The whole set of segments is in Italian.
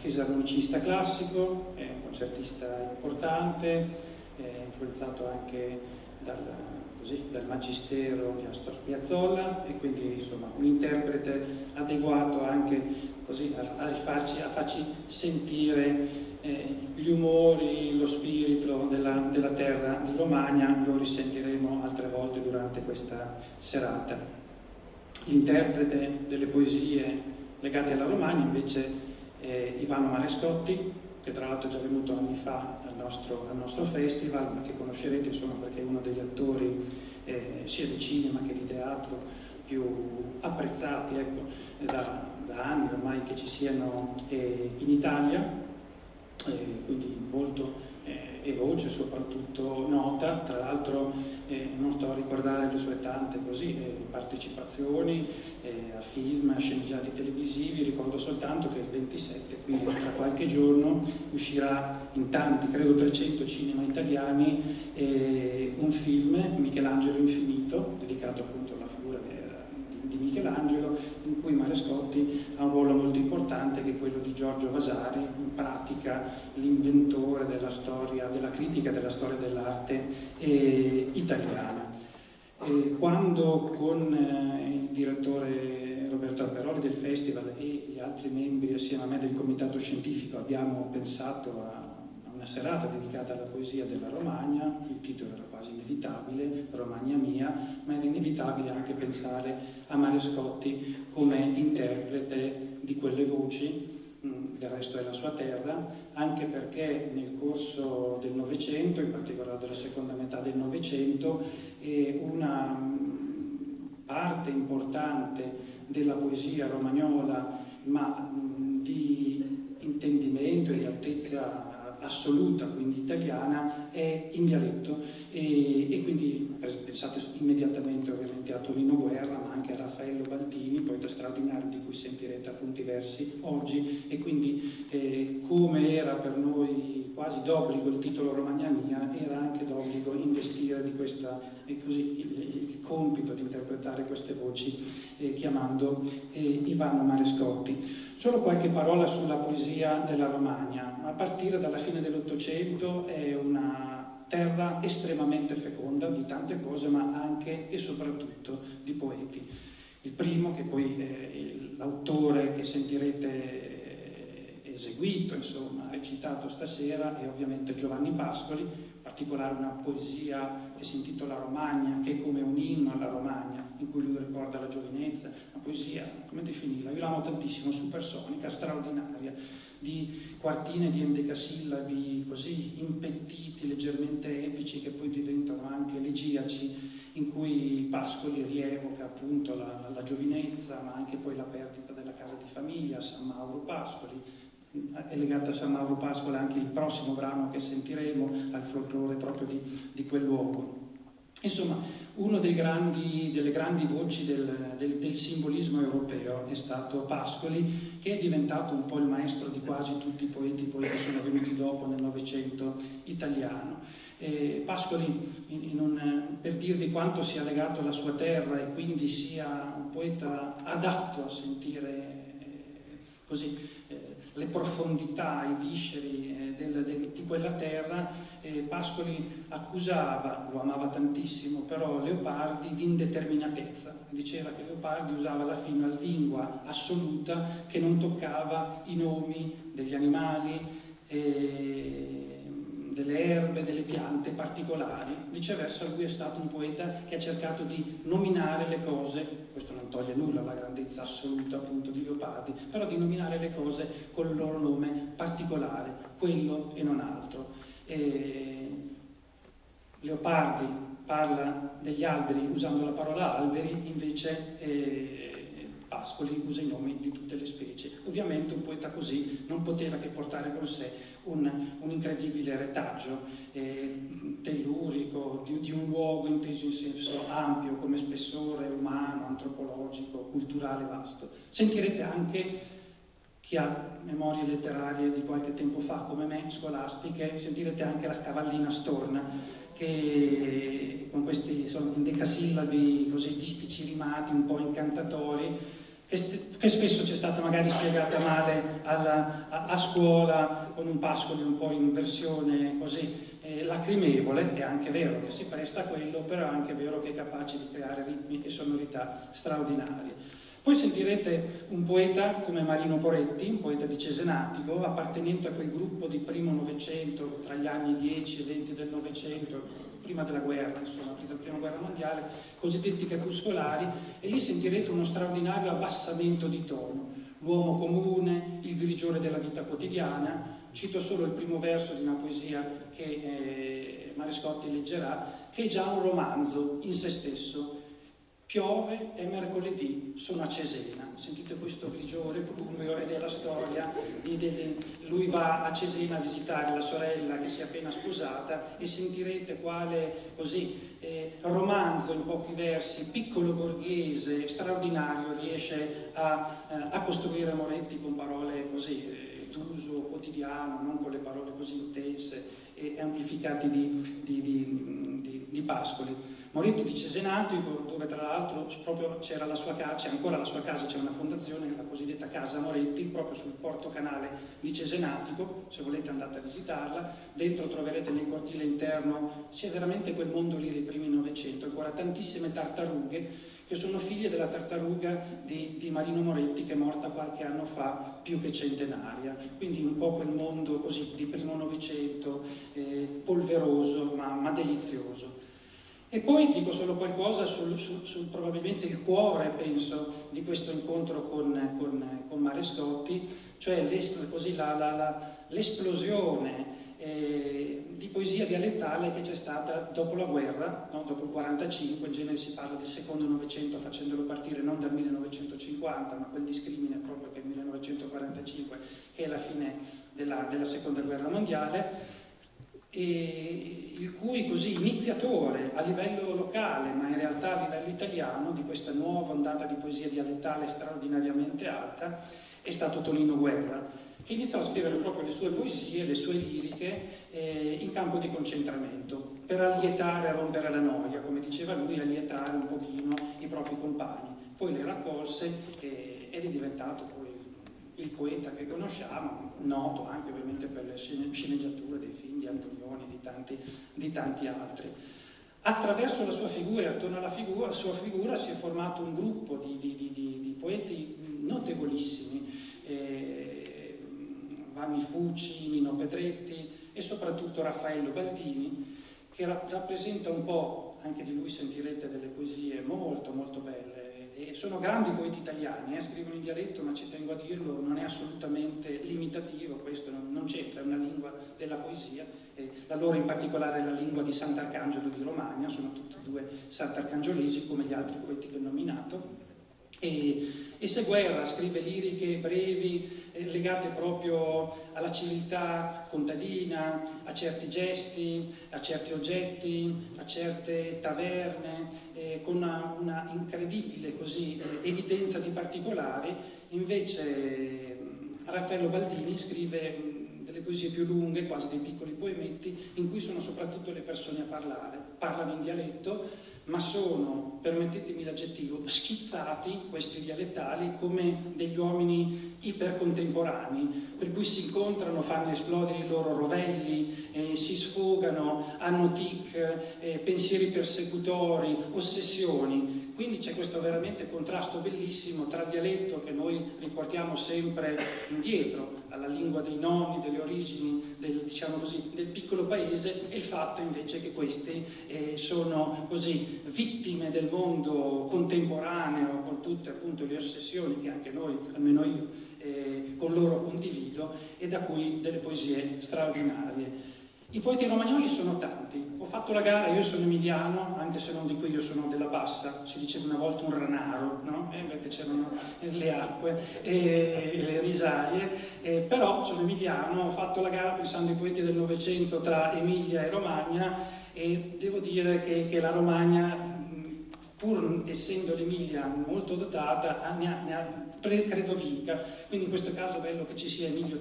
fisarmonicista classico, è un concertista importante, influenzato anche dal, così, dal magistero di Astor Piazzolla e quindi insomma un interprete adeguato anche così a, a, rifarci, a farci sentire eh, gli umori, lo spirito della, della terra di Romagna, lo risentiremo altre volte durante questa serata. L'interprete delle poesie legate alla Romagna invece è Ivano Marescotti, che tra l'altro è già venuto anni fa al nostro, al nostro festival, ma che conoscerete insomma, perché è uno degli attori eh, sia di cinema che di teatro più apprezzati ecco, da, da, anni ormai che ci siano eh, in Italia, eh, quindi molto eh, e voce soprattutto nota, tra l'altro eh, non sto a ricordare le sue tante così, eh, partecipazioni eh, a film, a sceneggiati televisivi, ricordo soltanto che il 27, quindi tra qualche giorno, uscirà in tanti, credo 300 cinema italiani, eh, un film, Michelangelo Infinito, dedicato appunto alla di, Michelangelo, in cui Marescotti ha un ruolo molto importante che è quello di Giorgio Vasari, in pratica l'inventore della storia, della critica della storia dell'arte eh, italiana. E quando con eh, il direttore Roberto Alberoli del festival e gli altri membri assieme a me del comitato scientifico abbiamo pensato a una serata dedicata alla poesia della Romagna, il titolo era quasi inevitabile, Romagna mia, ma era inevitabile anche pensare a Mario Scotti come interprete di quelle voci, mm, del resto è la sua terra, anche perché nel corso del Novecento, in particolare della seconda metà del Novecento, una mm, parte importante della poesia romagnola, ma mm, di intendimento e di altezza assoluta, quindi italiana, è in dialetto e, e, quindi pensate immediatamente ovviamente a Torino Guerra, ma anche a Raffaello Baldini, poeta straordinario di cui sentirete appunti versi oggi e quindi eh, come era per noi quasi d'obbligo il titolo Romagna Mia, era anche d'obbligo investire di questa, eh, così, il, il, compito di interpretare queste voci eh, chiamando eh, Ivano Marescotti. Solo qualche parola sulla poesia della Romagna. A partire dalla fine dell'Ottocento è una terra estremamente feconda di tante cose, ma anche e soprattutto di poeti. Il primo, che poi è l'autore che sentirete eseguito, insomma, recitato stasera, è ovviamente Giovanni Pascoli, in particolare una poesia che si intitola Romagna, che è come un inno alla Romagna, in cui lui ricorda la giovinezza, una poesia, come definirla? Io l'amo tantissimo, supersonica, straordinaria, di quartine di endecasillabi così impettiti, leggermente epici, che poi diventano anche elegiaci, in cui Pascoli rievoca appunto la, la, la giovinezza, ma anche poi la perdita della casa di famiglia, San Mauro Pascoli, è legato a San Mauro Pascoli anche il prossimo brano che sentiremo, al folklore proprio di, di quel luogo. Insomma, una delle grandi voci del, del, del, simbolismo europeo è stato Pascoli, che è diventato un po' il maestro di quasi tutti i poeti poi che sono venuti dopo nel Novecento italiano. E Pascoli, in, in un, per dirvi quanto sia legato alla sua terra e quindi sia un poeta adatto a sentire eh, così, le profondità, i visceri eh, del, del, di quella terra, eh, Pascoli accusava, lo amava tantissimo, però Leopardi di indeterminatezza. Diceva che Leopardi usava alla fine una lingua assoluta che non toccava i nomi degli animali. Eh, delle erbe, delle piante particolari. Viceversa lui è stato un poeta che ha cercato di nominare le cose, questo non toglie nulla alla grandezza assoluta appunto di Leopardi, però di nominare le cose con il loro nome particolare, quello e non altro. E Leopardi parla degli alberi usando la parola alberi, invece eh, Pascoli usa i nomi di tutte le specie. Ovviamente un poeta così non poteva che portare con sé un, un incredibile retaggio eh, tellurico di, di, un luogo inteso in senso ampio come spessore umano, antropologico, culturale vasto. Sentirete anche chi ha memorie letterarie di qualche tempo fa come me, scolastiche, sentirete anche la cavallina storna che con questi insomma, decasillabi così distici rimati, un po' incantatori, che, spesso ci è stata magari spiegata male alla, a, a, scuola con un pascolo un po' in versione così eh, lacrimevole, è anche vero che si presta a quello, però è anche vero che è capace di creare ritmi e sonorità straordinarie. Poi sentirete un poeta come Marino Poretti, un poeta di Cesenatico, appartenente a quel gruppo di primo Novecento, tra gli anni 10 e 20 del Novecento, prima della guerra, insomma, prima della prima guerra mondiale, cosiddetti crepuscolari, e lì sentirete uno straordinario abbassamento di tono. L'uomo comune, il grigiore della vita quotidiana, cito solo il primo verso di una poesia che eh, Marescotti leggerà, che è già un romanzo in se stesso, Piove, è mercoledì, sono a Cesena. Sentite questo grigiore plumbeo ed è la storia di, di, lui va a Cesena a visitare la sorella che si è appena sposata e sentirete quale così eh, romanzo in pochi versi, piccolo borghese, straordinario, riesce a, eh, a costruire Moretti con parole così eh, d'uso quotidiano, non con le parole così intense e amplificate di, di, di, di Pascoli. Moretti di Cesenatico, dove tra l'altro proprio c'era la sua casa, c'è ancora la sua casa, c'è una fondazione, la cosiddetta Casa Moretti, proprio sul porto canale di Cesenatico, se volete andate a visitarla, dentro troverete nel cortile interno, c'è veramente quel mondo lì dei primi Novecento, ancora tantissime tartarughe che sono figlie della tartaruga di, di, Marino Moretti che è morta qualche anno fa, più che centenaria. Quindi un po' quel mondo così di primo Novecento, eh, polveroso ma, ma delizioso. E poi dico solo qualcosa sul, sul, sul probabilmente il cuore, penso, di questo incontro con, con, con Marescotti, cioè l'esplosione eh, di poesia dialettale che c'è stata dopo la guerra, no? dopo il 45, in genere si parla del secondo Novecento facendolo partire non dal 1950, ma quel discrimine proprio che è il 1945, che è la fine della, della seconda guerra mondiale il cui così iniziatore a livello locale, ma in realtà a livello italiano, di questa nuova ondata di poesia dialettale straordinariamente alta, è stato Tonino Guerra, che iniziò a scrivere proprio le sue poesie, le sue liriche eh, in campo di concentramento, per allietare e rompere la noia, come diceva lui, allietare un pochino i propri compagni. Poi le raccolse eh, ed è diventato poi il poeta che conosciamo, noto anche ovviamente per le sceneggiature dei film di Antonioni e di tanti, di tanti altri. Attraverso la sua figura e attorno alla figura, sua figura si è formato un gruppo di, di, di poeti notevolissimi, eh, Vami Fucci, Nino Petretti e soprattutto Raffaello Baldini, che rappresenta un po', anche di lui sentirete delle poesie molto molto belle, e sono grandi poeti italiani, eh, scrivono in dialetto, ma ci tengo a dirlo, non è assolutamente limitativo, questo non, non c'entra, è una lingua della poesia, eh, la loro in particolare è la lingua di Sant'Arcangelo di Romagna, sono tutti e due sant'arcangiolesi come gli altri poeti che ho nominato. E, e se Guerra scrive liriche brevi eh, legate proprio alla civiltà contadina, a certi gesti, a certi oggetti, a certe taverne, eh, con una, una, incredibile così, eh, evidenza di particolari, invece Raffaello Baldini scrive delle poesie più lunghe, quasi dei piccoli poemetti, in cui sono soprattutto le persone a parlare. Parlano in dialetto, ma sono, permettetemi l'aggettivo, schizzati questi dialettali come degli uomini ipercontemporanei, per cui si incontrano, fanno esplodere i loro rovelli, eh, si sfogano, hanno tic, eh, pensieri persecutori, ossessioni. Quindi c'è questo veramente contrasto bellissimo tra dialetto che noi riportiamo sempre indietro, alla lingua dei nonni, delle origini del, diciamo così, del piccolo paese, e il fatto invece che questi eh, sono così vittime del mondo contemporaneo con tutte appunto le ossessioni che anche noi, almeno io, eh, con loro condivido e da cui delle poesie straordinarie. I poeti romagnoli sono tanti. Ho fatto la gara, io sono emiliano, anche se non di qui, io sono della bassa, si diceva una volta un ranaro, no? eh, perché c'erano le acque e, le risaie, eh, però sono emiliano, ho fatto la gara pensando ai poeti del Novecento tra Emilia e Romagna e devo dire che, che la Romagna pur essendo l'Emilia molto dotata, ne ha, ne ha, credo vinca. Quindi in questo caso è bello che ci sia Emilia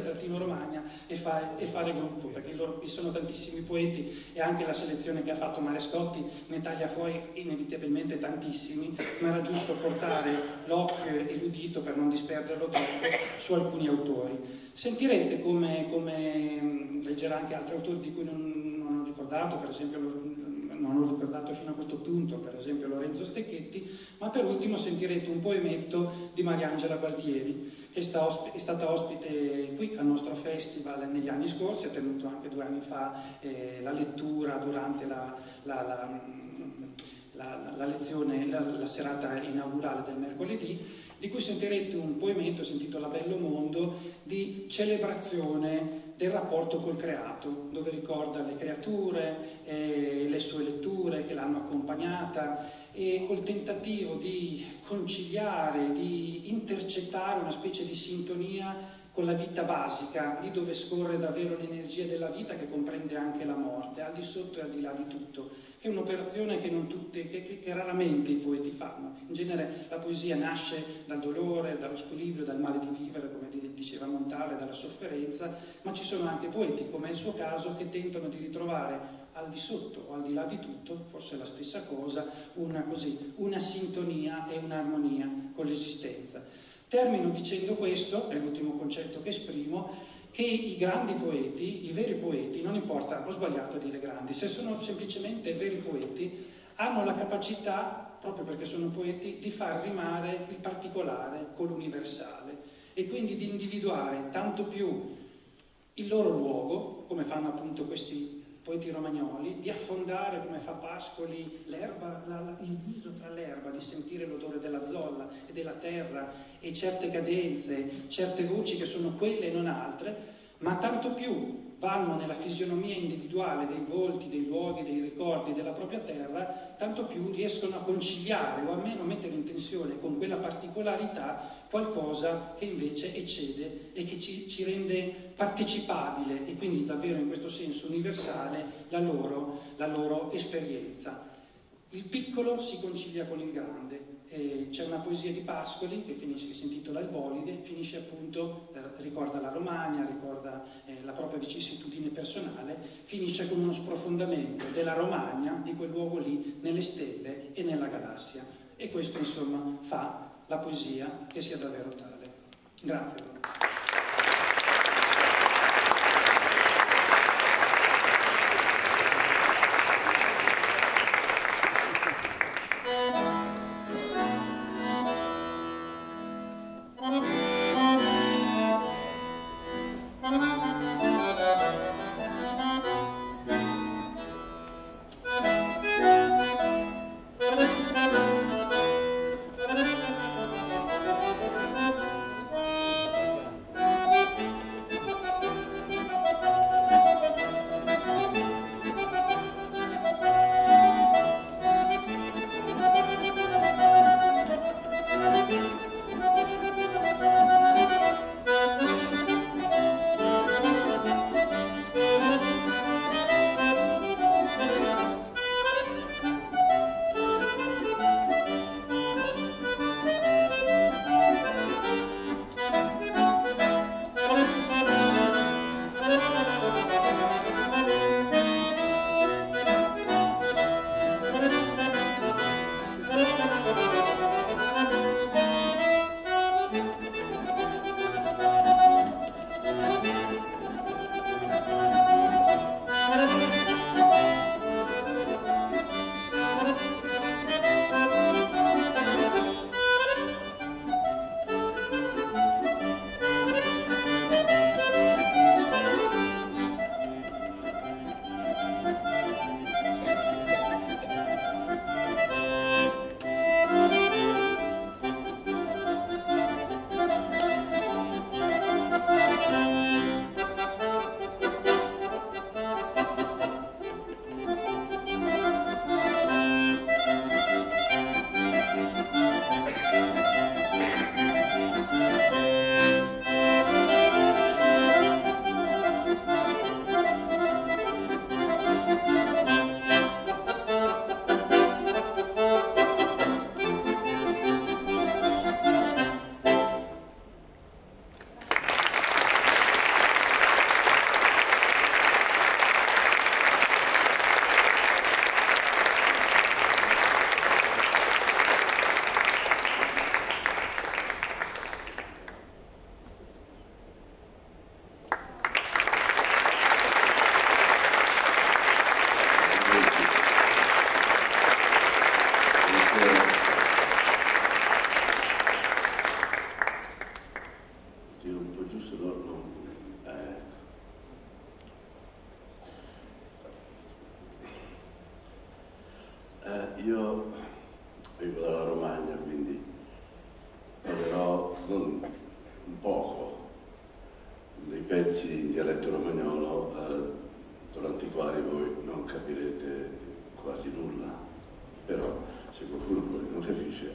Trattino Romagna e, fa, e, fare gruppo, perché loro, vi sono tantissimi poeti e anche la selezione che ha fatto Marescotti ne taglia fuori inevitabilmente tantissimi, ma era giusto portare l'occhio e l'udito per non disperderlo troppo su alcuni autori. Sentirete come, come leggerà anche altri autori di cui non, non ho ricordato, per esempio non ho ricordato fino a questo punto, per esempio Lorenzo Stecchetti, ma per ultimo sentirete un poemetto di Mariangela Gualtieri, che è stata ospite qui al nostro festival negli anni scorsi, ha tenuto anche due anni fa eh, la lettura durante la, la, la, la lezione, la serata inaugurale del mercoledì, di cui sentirete un poemetto, si intitola Bello Mondo, di celebrazione del rapporto col creato, dove ricorda le creature, eh, le sue letture che l'hanno accompagnata e col tentativo di conciliare, di intercettare una specie di sintonia con la vita basica, lì dove scorre davvero l'energia della vita che comprende anche la morte, al di sotto e al di là di tutto, che è un'operazione che, tutte, che, che, che raramente i poeti fanno. In genere la poesia nasce dal dolore, dallo squilibrio, dal male di vivere, come diceva Montale, dalla sofferenza, ma ci sono anche poeti, come è il suo caso, che tentano di ritrovare al di sotto o al di là di tutto, forse la stessa cosa, una, così, una sintonia e un'armonia con l'esistenza. Termino dicendo questo, è l'ultimo concetto che esprimo, che i grandi poeti, i veri poeti, non importa, ho sbagliato a dire grandi, se sono semplicemente veri poeti, hanno la capacità, proprio perché sono poeti, di far rimare il particolare con l'universale e quindi di individuare tanto più il loro luogo, come fanno appunto questi poeti romagnoli, di affondare come fa Pascoli l'erba, il viso tra l'erba, di sentire l'odore della zolla e della terra e certe cadenze, certe voci che sono quelle e non altre, ma tanto più vanno nella fisionomia individuale dei volti, dei luoghi, dei ricordi della propria terra, tanto più riescono a conciliare o almeno a mettere in tensione con quella particolarità qualcosa che invece eccede e che ci, ci rende partecipabile e quindi davvero in questo senso universale la loro, la loro esperienza. Il piccolo si concilia con il grande, eh, c'è una poesia di Pascoli che, finisce, che si intitola Il Bolide, finisce appunto, eh, ricorda la Romagna, ricorda eh, la propria vicissitudine personale, finisce con uno sprofondamento della Romagna, di quel luogo lì, nelle stelle e nella galassia. E questo insomma fa la poesia che sia davvero tale. Grazie.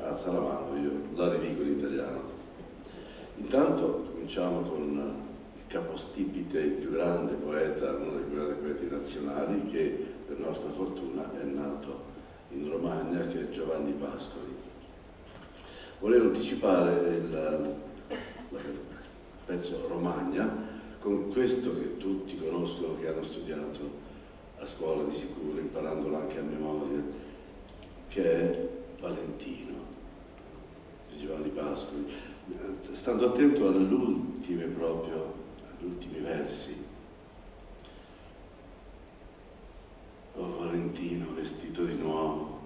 Alza la mano, io la ridico in italiano. Intanto cominciamo con il capostipite, il più grande poeta, uno dei più grandi poeti nazionali, che per nostra fortuna è nato in Romagna, che è Giovanni Pascoli. Volevo anticipare il, il pezzo Romagna con questo che tutti conoscono, che hanno studiato a scuola di sicuro, imparandolo anche a memoria, che è Valentino Giovanni Pascoli. Stando attento alle ultime proprio, agli ultimi versi. Oh Valentino vestito di nuovo,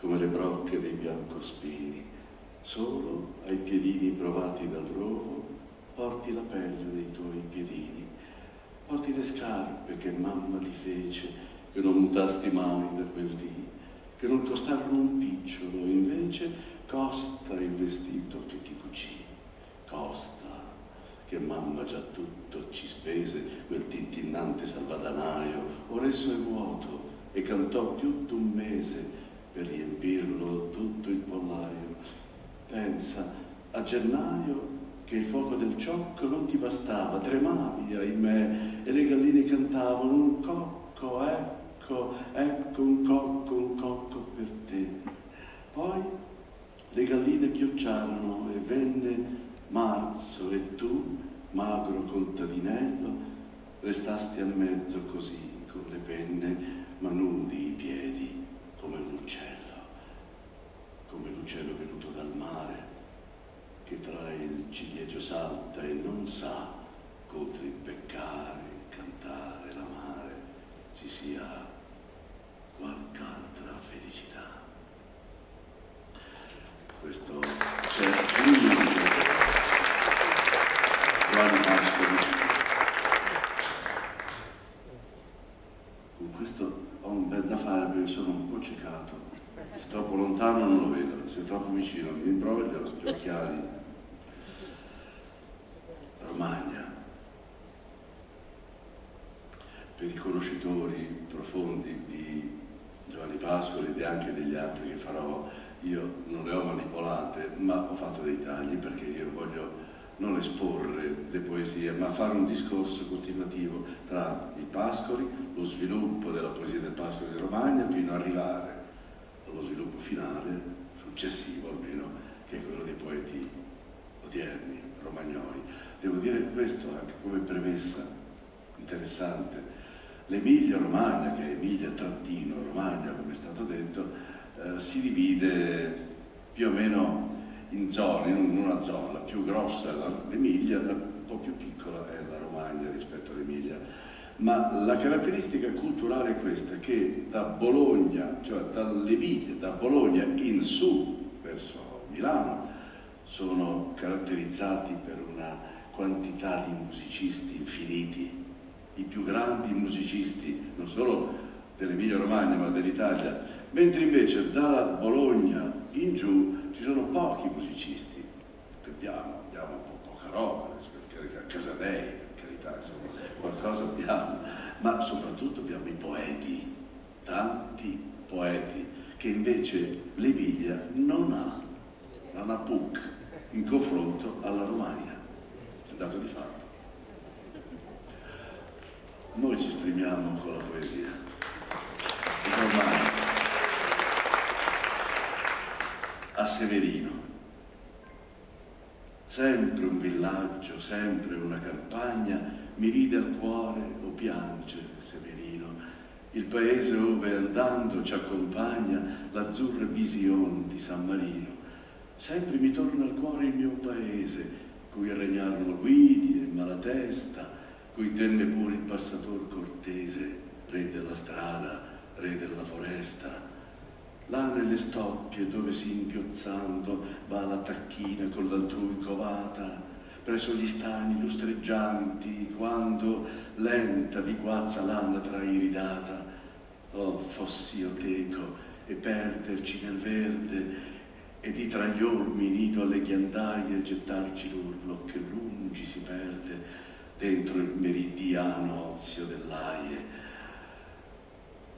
come le brocche dei biancospini, solo ai piedini provati dal rovo porti la pelle dei tuoi piedini, porti le scarpe che mamma ti fece, che non mutasti mai da quel dì, che non costarono un picciolo, invece costa il vestito che ti cucì, costa che mamma già tutto ci spese quel tintinnante salvadanaio, ora esso è vuoto e cantò più d'un mese per riempirlo tutto il pollaio. Pensa, a gennaio che il fuoco del ciocco non ti bastava, tremavi, ahimè, e le galline cantavano un cocco, ecco, ecco un cocco, un cocco per te. Poi le galline chiocciarono e venne marzo e tu, magro contadinello, restasti a mezzo così, con le penne, ma nudi i piedi, come un uccello, come l'uccello venuto dal mare che tra il ciliegio salta e non sa contro il peccare, il cantare, l'amare ci sia qualche altra felicità. Questo Giulio Giovanni Pascoli. Con questo ho un bel da fare perché sono un po' ciecato. Se troppo lontano non lo vedo, se troppo vicino mi imbroglio, gli occhiali Romagna. Per i conoscitori profondi di Giovanni Pascoli e anche degli altri che farò, io non le ho manipolate, ma ho fatto dei tagli perché io voglio non esporre le poesie, ma fare un discorso continuativo tra i Pascoli, lo sviluppo della poesia del Pascoli di Romagna, fino ad arrivare allo sviluppo finale, successivo almeno, che è quello dei poeti odierni, romagnoli. Devo dire questo anche come premessa interessante. L'Emilia Romagna, che è Emilia Trattino Romagna, come è stato detto, eh, si divide più o meno in zone, in una zona, la più grossa è l'Emilia, un po' più piccola è la Romagna rispetto all'Emilia. Ma la caratteristica culturale è questa, che da Bologna, cioè dall'Emilia, da Bologna in su verso Milano, sono caratterizzati per una quantità di musicisti infiniti, i più grandi musicisti, non solo dell'Emilia Romagna ma dell'Italia, mentre invece dalla Bologna in giù ci sono pochi musicisti, abbiamo, abbiamo un po' poca roba, per carità, Casadei, per carità, insomma, qualcosa abbiamo, ma soprattutto abbiamo i poeti, tanti poeti, che invece l'Emilia non ha, non ha PUC in confronto alla Romagna dato di fatto. Noi ci esprimiamo con la poesia. È normale. A Severino. Sempre un villaggio, sempre una campagna, mi ride al cuore o piange Severino. Il paese ove andando ci accompagna l'azzurra visione di San Marino. Sempre mi torna al cuore il mio paese, cui regnarono Guidi e Malatesta, cui tenne pure il passator cortese, re della strada, re della foresta. Là nelle stoppie dove singhiozzando va la tacchina con l'altrui covata, presso gli stani lustreggianti, quando lenta vi guazza l'anatra iridata, oh fossi io teco e perderci nel verde e di tra gli olmi nido alle ghiandaie gettarci l'urlo che lungi si perde dentro il meridiano ozio dell'aie.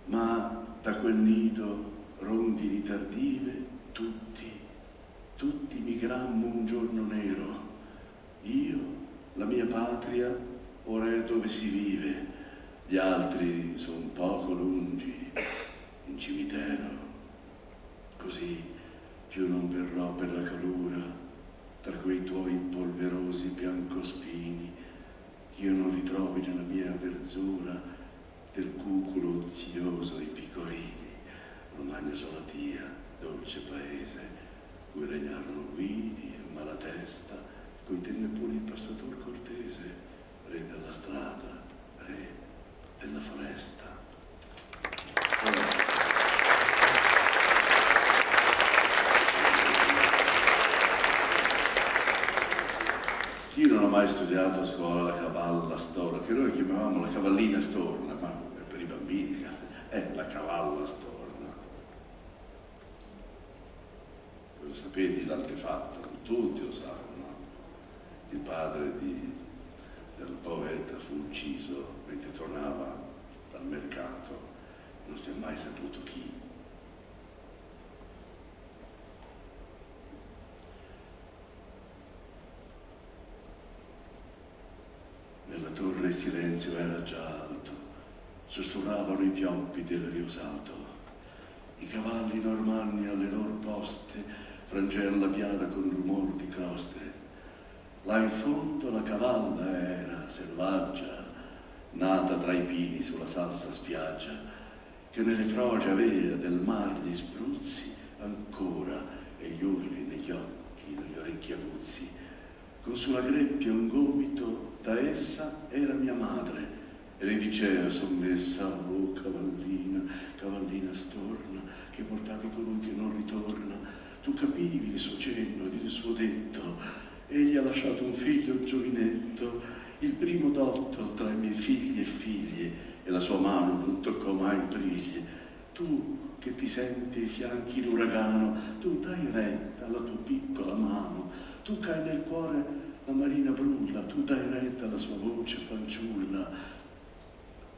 Ma da quel nido rondini tardive tutti, tutti migrammo un giorno nero. Io, la mia patria, ora è dove si vive, gli altri son poco lungi, in cimitero. Così più non verrò per la calura tra quei tuoi polverosi biancospini, io non ritrovi nella mia verzura del cuculo ozioso i picorini, Romagna Solatia, dolce paese, cui regnarono guidi e malatesta, cui tenne pure il passator cortese, re della strada, re della foresta. Chi non ha mai studiato a scuola la cavalla storna, che noi chiamavamo la cavallina storna, ma per i bambini è la cavalla storna. Lo sapete l'antefatto, tutti lo sanno, no? Il padre di, del poeta fu ucciso mentre tornava dal mercato, non si è mai saputo chi. torre il silenzio era già alto, sussurravano i pioppi del riosato. I cavalli normanni alle loro poste frangeano la piada con rumor di croste. Là in fondo la cavalla era selvaggia, nata tra i pini sulla salsa spiaggia, che nelle froge avea del mar gli spruzzi ancora e gli urli negli occhi, negli orecchi aguzzi con sulla greppia un gomito da essa era mia madre e le diceva sommessa, oh cavallina, cavallina storna, che portavi colui che non ritorna, tu capivi il suo cenno ed il suo detto, egli ha lasciato un figlio giovinetto, il primo dotto tra i miei figli e figlie, e la sua mano non toccò mai briglie. Tu che ti senti ai fianchi l'uragano, tu dai retta alla tua piccola mano, tu che hai nel cuore la marina brulla, tu dai retta alla sua voce fanciulla.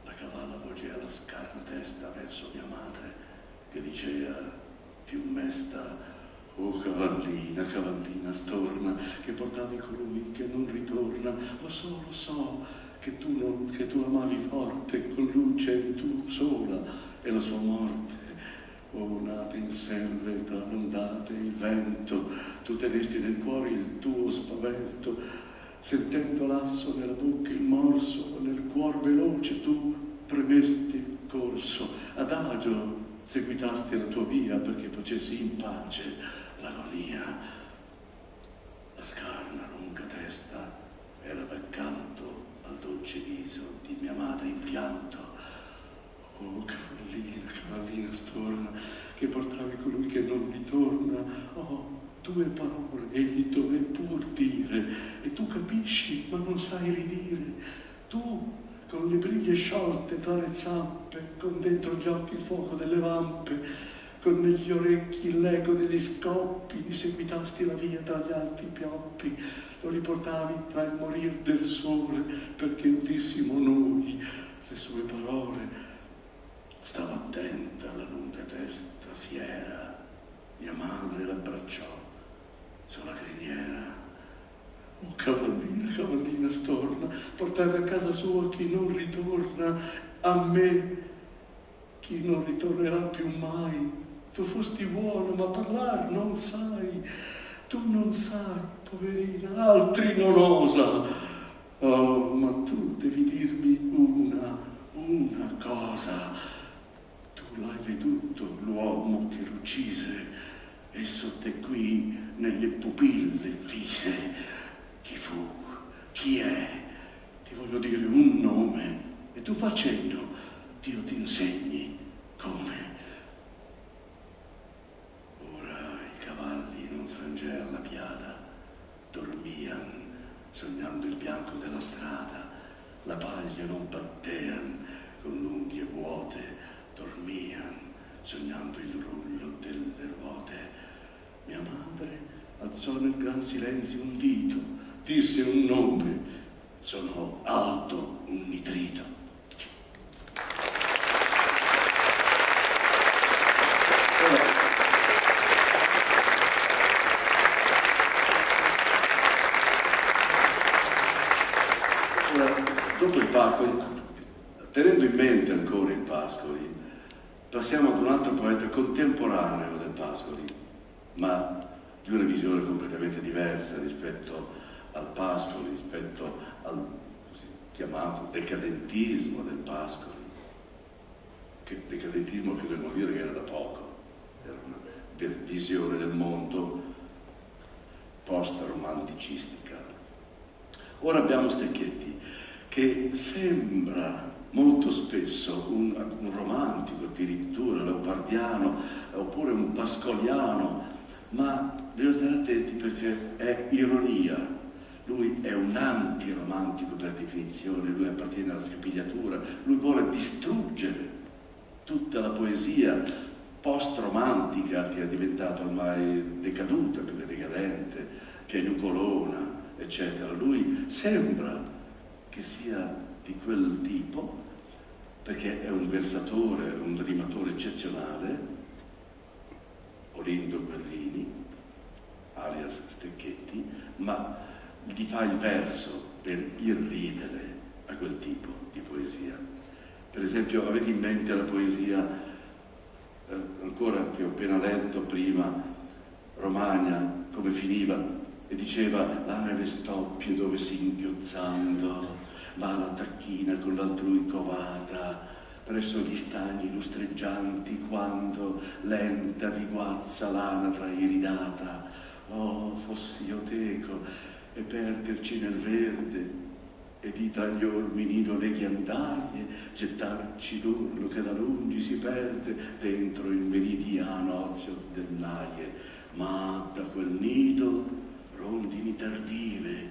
La cavalla volgeva la scarna testa verso mia madre, che diceva più mesta, oh cavallina, cavallina storna, che portavi colui che non ritorna, lo so, lo so, che tu, non, che tu amavi forte, con luce tu sola, e la sua morte Oh, nata in selve tra l'ondate il vento, tu tenesti nel cuore il tuo spavento, sentendo l'asso nella bocca il morso, nel cuor veloce tu premesti il corso, adagio seguitasti la tua via perché facessi in pace l'agonia. La scarna lunga testa era d'accanto al dolce viso di mia madre in pianto Oh, cavallina, cavallina storna, che portavi colui che non ritorna. Oh, due parole egli dove pur dire, e tu capisci, ma non sai ridire. Tu, con le briglie sciolte tra le zampe, con dentro gli occhi il fuoco delle vampe, con negli orecchi l'eco degli scoppi, seguitasti la via tra gli alti pioppi, lo riportavi tra il morir del sole, perché udissimo noi le sue parole Stava attenta alla lunga testa fiera. Mia madre l'abbracciò sulla criniera. Oh cavallina, cavallina storna, portare a casa sua chi non ritorna, a me chi non ritornerà più mai. Tu fosti buono, ma parlare non sai. Tu non sai, poverina, altri non osa. Oh, ma tu devi dirmi una, una cosa l'hai veduto l'uomo che l'uccise? Esso te qui nelle pupille fise. Chi fu? Chi è? Ti voglio dire un nome e tu facendo Dio ti insegni come. Ora i cavalli frangean la piada, dormian sognando il bianco della strada, la paglia non battean con l'unghie vuote, dormian sognando il rullo delle ruote. Mia madre alzò nel gran silenzio un dito, disse un nome, sono alto un nitrito. dopo il Pascoli, tenendo in mente ancora il Pascoli, passiamo ad un altro poeta contemporaneo del Pascoli, ma di una visione completamente diversa rispetto al Pascoli, rispetto al chiamato decadentismo del Pascoli, che decadentismo che dobbiamo dire che era da poco, era una visione del mondo post-romanticistica. Ora abbiamo Stecchetti che sembra molto spesso un, un romantico addirittura, leopardiano, oppure un pascoliano, ma bisogna stare attenti perché è ironia. Lui è un antiromantico per definizione, lui appartiene alla scapigliatura, lui vuole distruggere tutta la poesia post-romantica che è diventata ormai decaduta, perché decadente, piagnucolona, eccetera. Lui sembra che sia di quel tipo, perché è un versatore, un rimatore eccezionale, Olindo Guerrini, alias Stecchetti, ma gli fa il verso per irridere a quel tipo di poesia. Per esempio, avete in mente la poesia, eh, ancora che ho appena letto prima, Romagna, come finiva? E diceva, là nelle stoppie dove singhiozzando va la tacchina con l'altrui covata, presso gli stagni lustreggianti, quando lenta di guazza l'anatra iridata. Oh, fossi io teco e perderci nel verde, e di tra gli ormi nido le ghiandarie, gettarci l'urlo che da lungi si perde dentro il meridiano ozio dell'aie, ma da quel nido rondini tardive,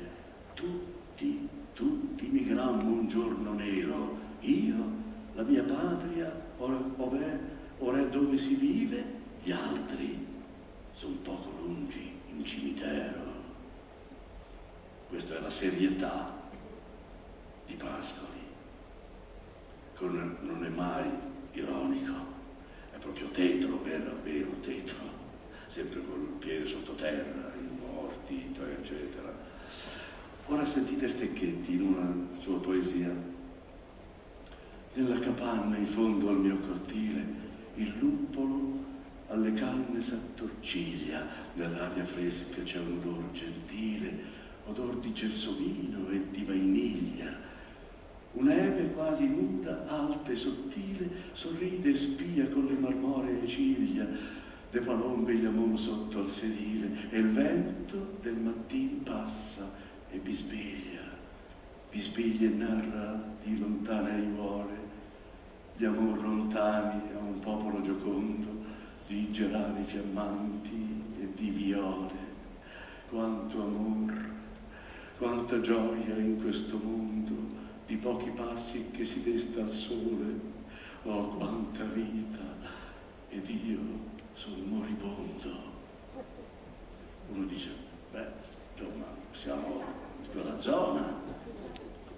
tutti tutti migrammo un giorno nero, io, la mia patria, ov'è, è dove si vive, gli altri sono poco lungi in cimitero. Questa è la serietà di Pascoli. Non è mai ironico, è proprio tetro, vero, vero tetro, sempre con il piede sottoterra, immortito, eccetera. Ora sentite Stecchetti in una sua poesia. Nella capanna in fondo al mio cortile il luppolo alle canne s'attorciglia, nell'aria fresca c'è un odor gentile, odor di gelsomino e di vainiglia. Un'ebe quasi nuda, alta e sottile, sorride e spia con le marmoree ciglia, de palombe gli amor sotto al sedile, e il vento del mattin passa e bisbiglia, bisbiglia e narra di lontane aiuole, di amor lontani a un popolo giocondo, di gerani fiammanti e di viole. Quanto amor, quanta gioia in questo mondo, di pochi passi che si desta al sole, oh quanta vita, ed io sono moribondo. Uno dice, beh, insomma, siamo in quella zona,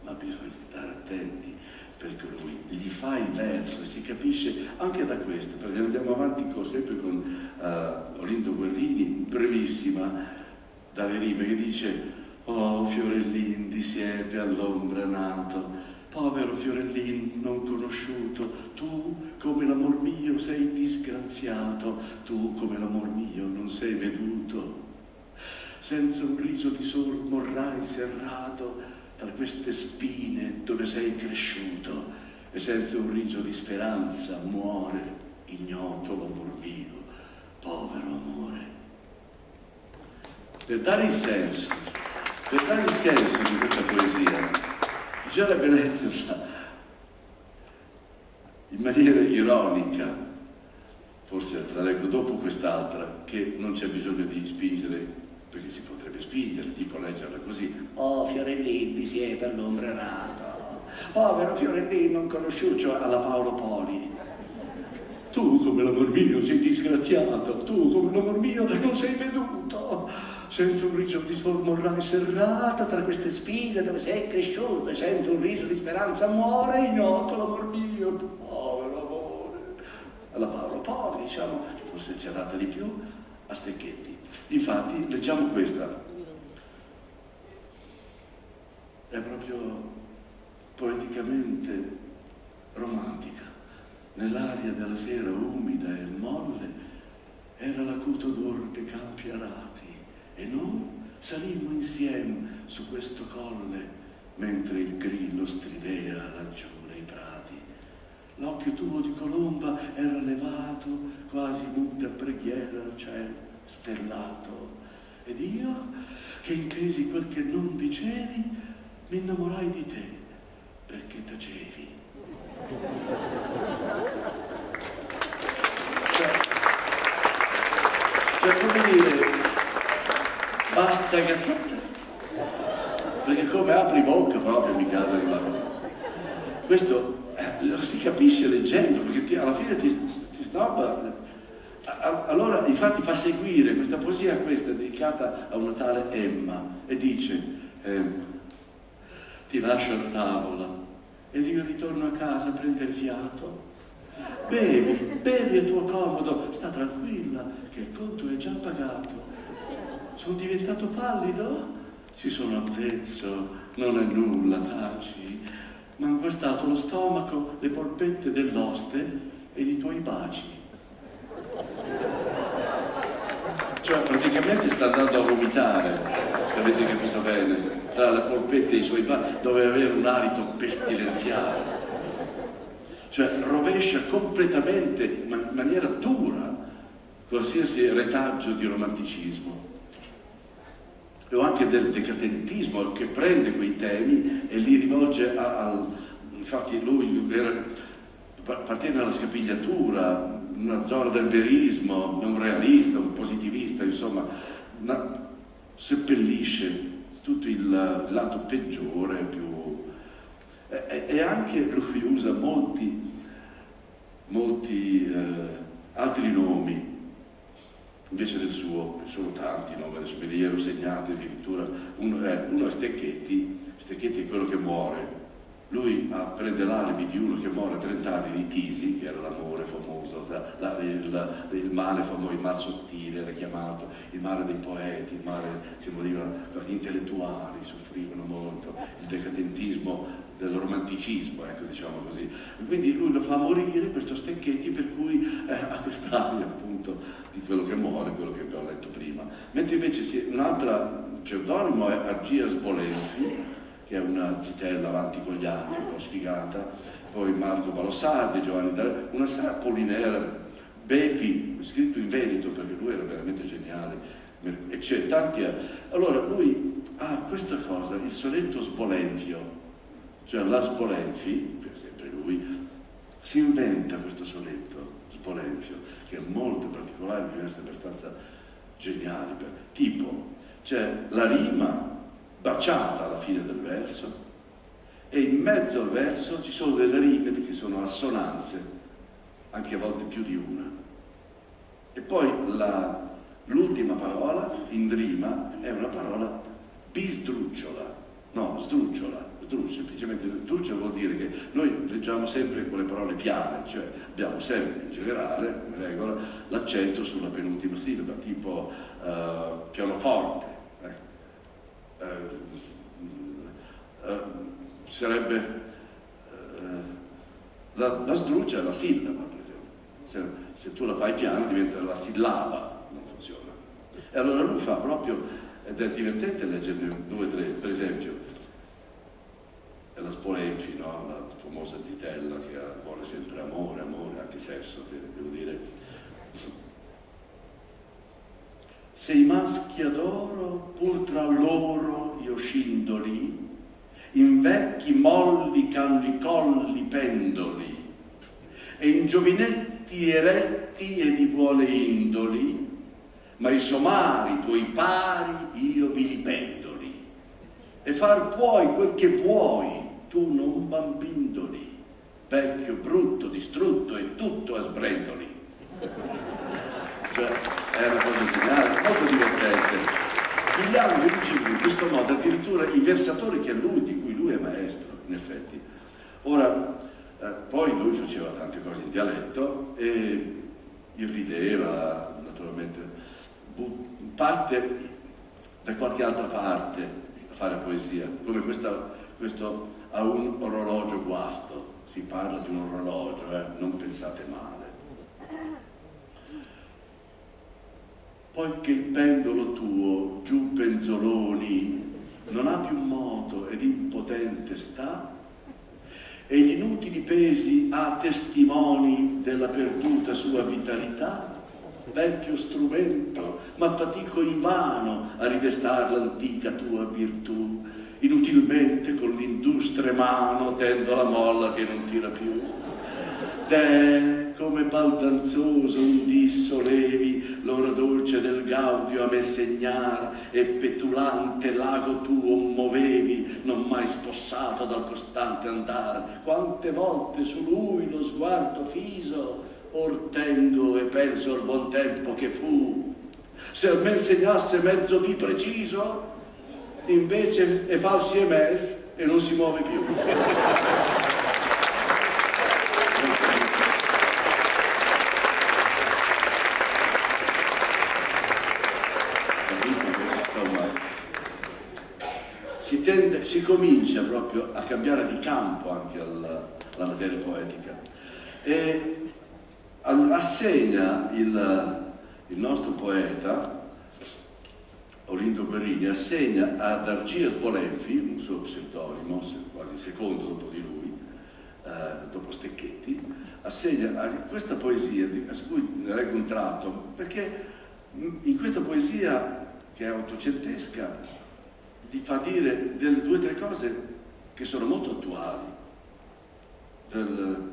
ma bisogna stare attenti perché lui gli fa il verso e si capisce anche da questo, perché andiamo avanti con, sempre con uh, Olindo Guerrini, brevissima, dalle rime che dice Oh fiorellin di siepe all'ombra nato, povero fiorellin non conosciuto, tu come l'amor mio sei disgraziato, tu come l'amor mio non sei veduto senza un riso di sol morrai serrato tra queste spine dove sei cresciuto e senza un riso di speranza muore ignoto l'amor mio, povero amore. Per dare il senso, per dare il senso di questa poesia, bisognerebbe leggerla in maniera ironica, forse la leggo dopo quest'altra, che non c'è bisogno di spingere perché si potrebbe spingere, tipo leggerla così, oh Fiorellini si è per l'ombra rata, povero Fiorellini non conosciuto alla Paolo Poli. Tu come l'amor mio sei disgraziato, tu come l'amor mio non sei veduto. Senza un riso di morale serrata tra queste spine dove sei cresciuto, e senza un riso di speranza muore ignoto l'amor mio, povero amore. Alla Paolo Poli, diciamo, forse ci ha dato di più a Stecchetti. Infatti, leggiamo questa. È proprio poeticamente romantica. Nell'aria della sera umida e molle era l'acuto odore dei campi arati e noi salimmo insieme su questo colle mentre il grillo stridea laggiù nei prati. L'occhio tuo di colomba era levato quasi muta preghiera al cielo stellato ed io che intesi quel che non dicevi mi innamorai di te perché tacevi. Cioè, cioè come dire, basta cazzata, perché come apri bocca proprio mi cade in mano. Questo eh, lo si capisce leggendo, perché ti, alla fine ti, ti snobba. Allora, infatti, fa seguire questa poesia, questa dedicata a una tale Emma, e dice: Emma, ti lascio a tavola ed io ritorno a casa a prendere fiato. Bevi, bevi a tuo comodo, sta tranquilla che il conto è già pagato. Sono diventato pallido? Ci sono a pezzo, non è nulla, taci. Ma hanno guastato lo stomaco, le polpette dell'oste e i tuoi baci. Cioè praticamente sta andando a vomitare, se avete capito bene tra le polpette e i suoi panni, doveva avere un alito pestilenziale. Cioè rovescia completamente, in maniera dura, qualsiasi retaggio di romanticismo o anche del decadentismo che prende quei temi e li rivolge al... infatti lui era, appartiene alla scapigliatura, una zona del verismo, un realista, un positivista, insomma, una, seppellisce tutto il lato peggiore, più... E, e anche lui usa molti, molti eh, altri nomi invece del suo, sono tanti nomi, adesso me li ero segnati addirittura, uno è, uno è Stecchetti, Stecchetti è quello che muore, lui prende l'alibi di uno che muore a 30 anni di Tisi, che era l'amore famoso, la, il, il, male famoso, il male sottile era chiamato, il male dei poeti, il male, si moriva, gli intellettuali soffrivano molto, il decadentismo del romanticismo, ecco diciamo così. quindi lui lo fa morire, questo Stecchetti, per cui eh, ha quest'aria appunto di quello che muore, quello che abbiamo letto prima. Mentre invece un altro pseudonimo è Argia Spolenfi, che è una zitella avanti con gli anni, un po' sfigata, poi Marco Balossardi, Giovanni D'Arre, una sera Polinera, Bepi, scritto in Veneto perché lui era veramente geniale, e c'è tanti... Allora lui ha questa cosa, il sonetto Spolenzio, cioè la Spolenfi, per sempre lui, si inventa questo sonetto Spolenzio, che è molto particolare, deve essere abbastanza geniale, per, tipo, c'è la rima baciata alla fine del verso e in mezzo al verso ci sono delle rime che sono assonanze, anche a volte più di una. E poi l'ultima parola in rima è una parola bisdrucciola, no, sdrucciola, sdrucciola, semplicemente sdrucciola vuol dire che noi leggiamo sempre con le parole piane, cioè abbiamo sempre in generale, in regola, l'accento sulla penultima sillaba, tipo uh, pianoforte, sarebbe eh, la, la sdruccia è la sillaba, per esempio. Se, se, tu la fai piano diventa la sillaba, non funziona. E allora lui fa proprio, ed è divertente leggerne due o tre, per esempio, è la Spolenfi, no? la famosa titella che vuole sempre amore, amore, anche sesso, devo dire se i maschi adoro, pur tra loro io scindoli, in vecchi molli canli colli pendoli, e in giovinetti eretti e di buone indoli, ma i somari tuoi pari io vilipendoli, e far puoi quel che vuoi, tu non bambindoli, vecchio, brutto, distrutto e tutto a sbrendoli. cioè, cosa geniale, molto divertente. Guglielmo riusciva in questo modo addirittura i versatori che lui, di cui lui è maestro, in effetti. Ora, eh, poi lui faceva tante cose in dialetto e irrideva, naturalmente, parte da qualche altra parte a fare poesia, come questa, questo ha un orologio guasto, si parla di un orologio, eh? non pensate male. Poi che il pendolo tuo, giù penzoloni, non ha più moto ed impotente sta, e gli inutili pesi ha testimoni della perduta sua vitalità, vecchio strumento, ma fatico invano a ridestar l'antica tua virtù, inutilmente con l'industre mano tendo la molla che non tira più. Te, come baldanzoso un dì solevi l'ora dolce del gaudio a me segnar e petulante lago tuo movevi, non mai spossato dal costante andar. Quante volte su lui lo sguardo fiso ortengo e penso al buon tempo che fu. Se a me insegnasse mezzo di preciso, invece è falsi e mes e non si muove più. Si, comincia proprio a cambiare di campo anche alla, alla materia poetica. E assegna il, il nostro poeta Olindo Guerrini assegna ad Argias Bolenfi, un suo pseudonimo, quasi secondo dopo di lui, eh, dopo Stecchetti, assegna questa poesia, di cui ne leggo un tratto, perché in questa poesia, che è ottocentesca, ti fa dire delle due o tre cose che sono molto attuali, del,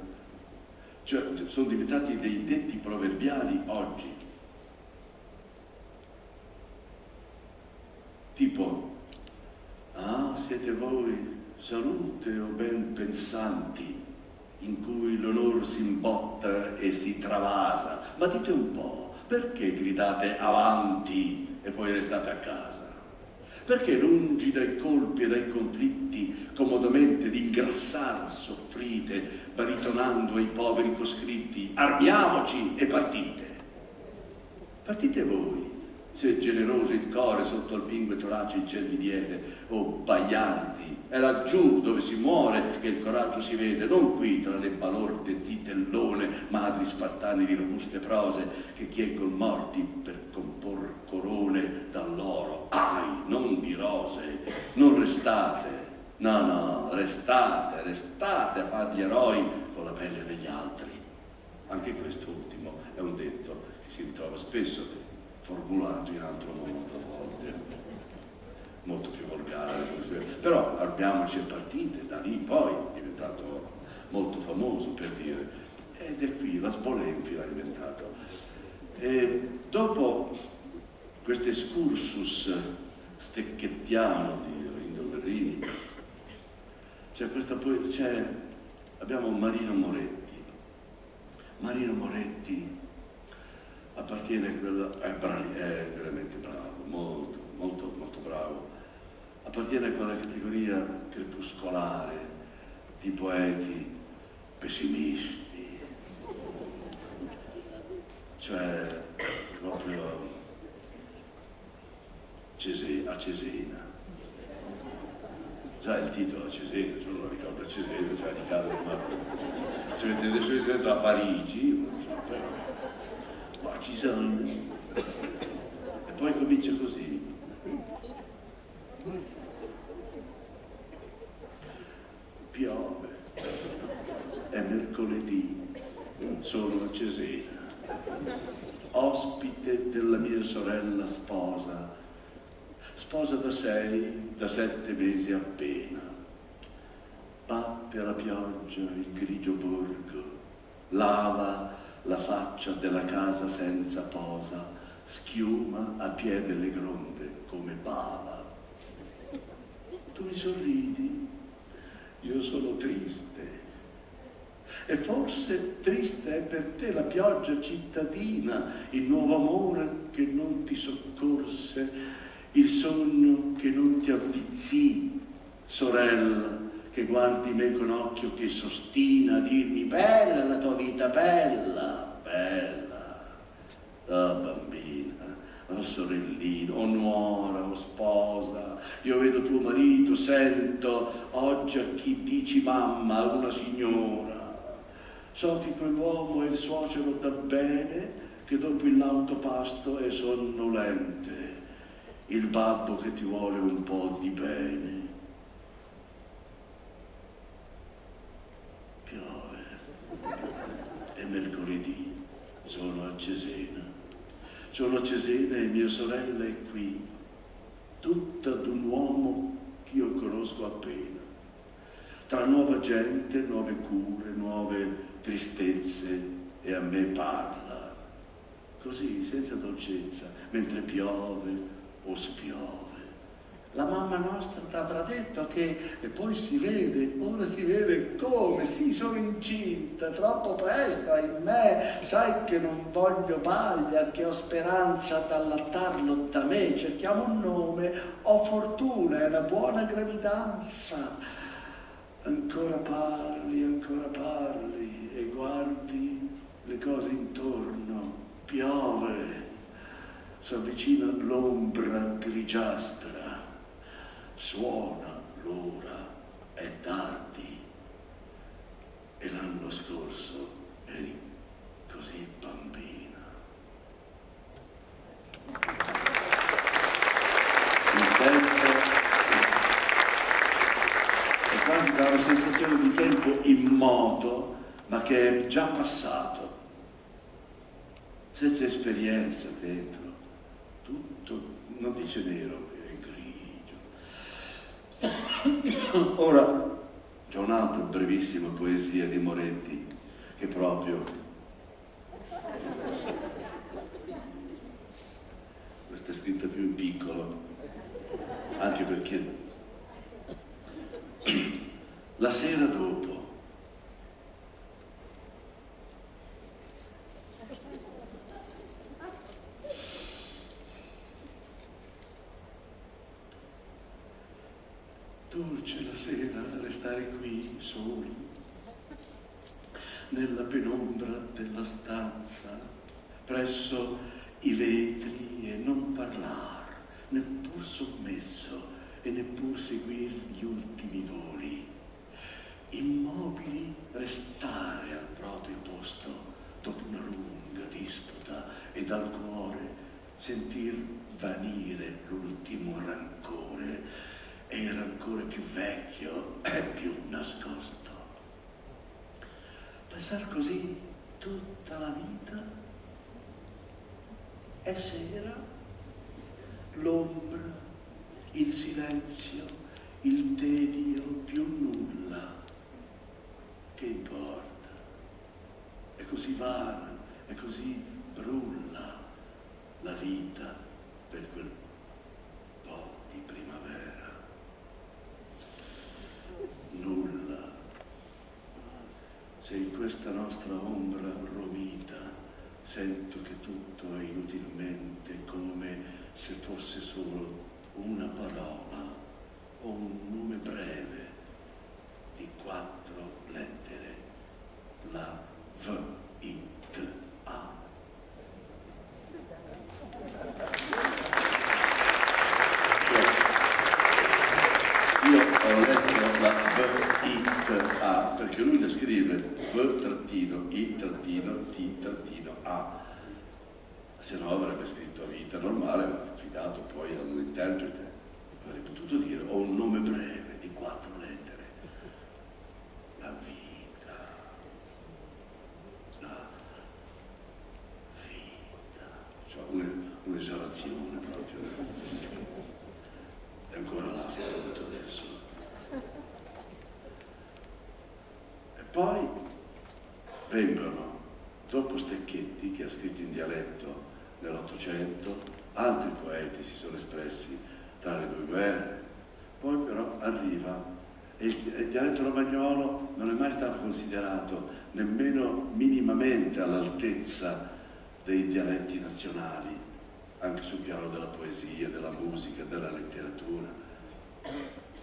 cioè sono diventati dei detti proverbiali oggi. Tipo, ah, siete voi salute o ben pensanti, in cui l'onor si imbotta e si travasa. Ma dite un po', perché gridate avanti e poi restate a casa? Perché lungi dai colpi e dai conflitti, comodamente di ingrassar soffrite, baritonando ai poveri coscritti, armiamoci e partite. Partite voi, se generoso il core sotto il pingue torace in ciel di diede, o baiardi, è laggiù dove si muore che il coraggio si vede, non qui tra le balorde zitellone, madri spartani di robuste prose, che chieggono morti per compor corone dall'oro. Ai, non di rose, restate, no, no, restate, restate a far gli eroi con la pelle degli altri. Anche quest'ultimo è un detto che si ritrova spesso formulato in altro modo a volte, molto più volgare, però abbiamoci partite, da lì poi è diventato molto famoso per dire, ed è qui la Spolenfi l'ha inventato. E dopo questo excursus stecchettiano di Berrini, c'è questa poesia, abbiamo Marino Moretti. Marino Moretti appartiene a quella, è, bravi, è veramente bravo, molto, molto, molto bravo, appartiene a quella categoria crepuscolare di poeti pessimisti, cioè proprio a Cesena. Già il titolo a Cesena, cioè non lo ricordo a Cesena, cioè di casa, ma se mettete su a Parigi, non so, però ma ci sono. E poi comincia così. Piove, è mercoledì, sono a Cesena, ospite della mia sorella sposa, sposa da sei, da sette mesi appena. Batte la pioggia il grigio borgo, lava la faccia della casa senza posa, schiuma a piede le gronde come bava. Tu mi sorridi, io sono triste. E forse triste è per te la pioggia cittadina, il nuovo amore che non ti soccorse, il sogno che non ti avvizzì, sorella, che guardi me con occhio che sostina a dirmi bella la tua vita, bella, bella, oh bambina, oh sorellina, oh nuora, oh sposa, io vedo tuo marito, sento oggi a chi dici mamma, una signora, So che quell'uomo è il suocero da bene che dopo il lauto pasto è sonnolente, il babbo che ti vuole un po' di bene. Piove. È mercoledì, sono a Cesena. Sono a Cesena e mia sorella è qui, tutta d'un uomo che io conosco appena. Tra nuova gente, nuove cure, nuove tristezze e a me parla, così senza dolcezza, mentre piove o spiove. La mamma nostra ti avrà detto che, e poi si vede, ora si vede come, sì, sono incinta, troppo presto, in me, sai che non voglio paglia, che ho speranza d'allattarlo da me, cerchiamo un nome, ho fortuna, è una buona gravidanza. Ancora parli, ancora parli e guardi le cose intorno, piove, si avvicina l'ombra grigiastra, suona l'ora, è tardi. E l'anno scorso eri così bambina. Il tempo quasi dà una sensazione di tempo immoto, ma che è già passato, senza esperienza dentro, tutto, non dice nero, è grigio. Ora, c'è un'altra brevissima poesia di Moretti che proprio questa è scritta più in piccolo, anche perché la sera dopo. Dolce la sera restare qui soli, nella penombra della stanza, presso i vetri e non parlar, neppur sommesso e neppur seguir gli ultimi voli. Immobili restare al proprio posto dopo una lunga disputa e dal cuore sentir vanire l'ultimo rancore e il rancore più vecchio è più nascosto. Passar così tutta la vita è sera, l'ombra, il silenzio, il tedio più nulla che importa? È così vana, è così brulla la vita per quel po' di primavera. Nulla. Se in questa nostra ombra romita sento che tutto è inutilmente come se fosse solo una parola o un nome breve di quattro lettere, la V, I, T, A. la V, I, T, A perché lui le scrive trattino, I, trattino, T, trattino, A. Se no avrebbe scritto vita normale, ma affidato poi all'interprete. Avrei potuto dire ho un nome breve di quattro un'esalazione proprio. È ancora là tutto adesso. Poi vengono, dopo Stecchetti, che ha scritto in dialetto nell'Ottocento, altri poeti si sono espressi tra le due guerre, poi però arriva E il dialetto romagnolo non è mai stato considerato nemmeno minimamente all'altezza dei dialetti nazionali, anche sul piano della poesia, della musica, della letteratura,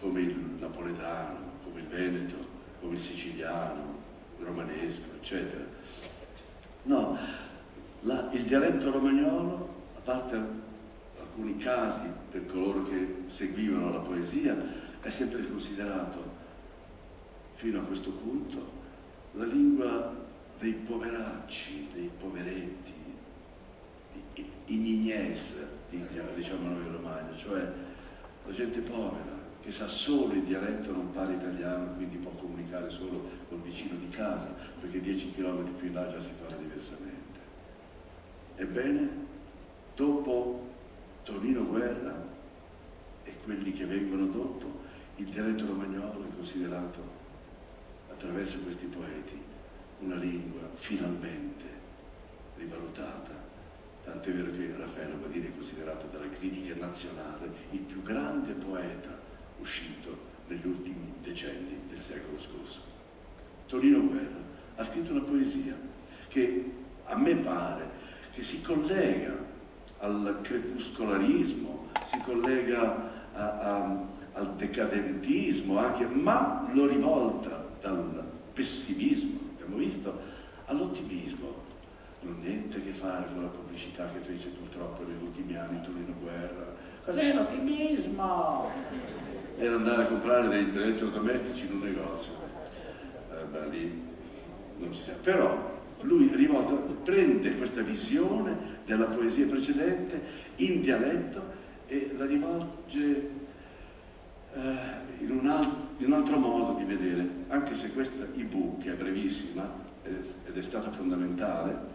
come il napoletano, come il veneto, come il siciliano, il romanesco, eccetera. No, la, il dialetto romagnolo, a parte alcuni casi per coloro che seguivano la poesia, è sempre considerato, fino a questo punto, la lingua dei poveracci, dei poveretti, i, i nignes, diciamo noi romani, cioè la gente povera che sa solo il dialetto, non parla italiano, quindi può comunicare solo col vicino di casa, perché dieci chilometri più in là già si parla diversamente. Ebbene, dopo Tonino Guerra e quelli che vengono dopo, il dialetto romagnolo è considerato attraverso questi poeti una lingua finalmente rivalutata. Tant'è vero che Raffaello Badini è considerato dalla critica nazionale il più grande poeta uscito negli ultimi decenni del secolo scorso. Tonino Guerra ha scritto una poesia che a me pare che si collega al crepuscolarismo, si collega a, a, al decadentismo anche, ma lo rivolta dal pessimismo, abbiamo visto, all'ottimismo. Non niente a che fare con la pubblicità che fece purtroppo negli ultimi anni Torino Guerra. Cos'è l'ottimismo? Era andare a comprare dei elettrodomestici in un negozio. Eh, lì non ci siamo. Però lui rivolta, prende questa visione della poesia precedente in dialetto e la rivolge eh, in, un altro, in, un altro modo di vedere, anche se questa Ibu, che è brevissima ed è stata fondamentale,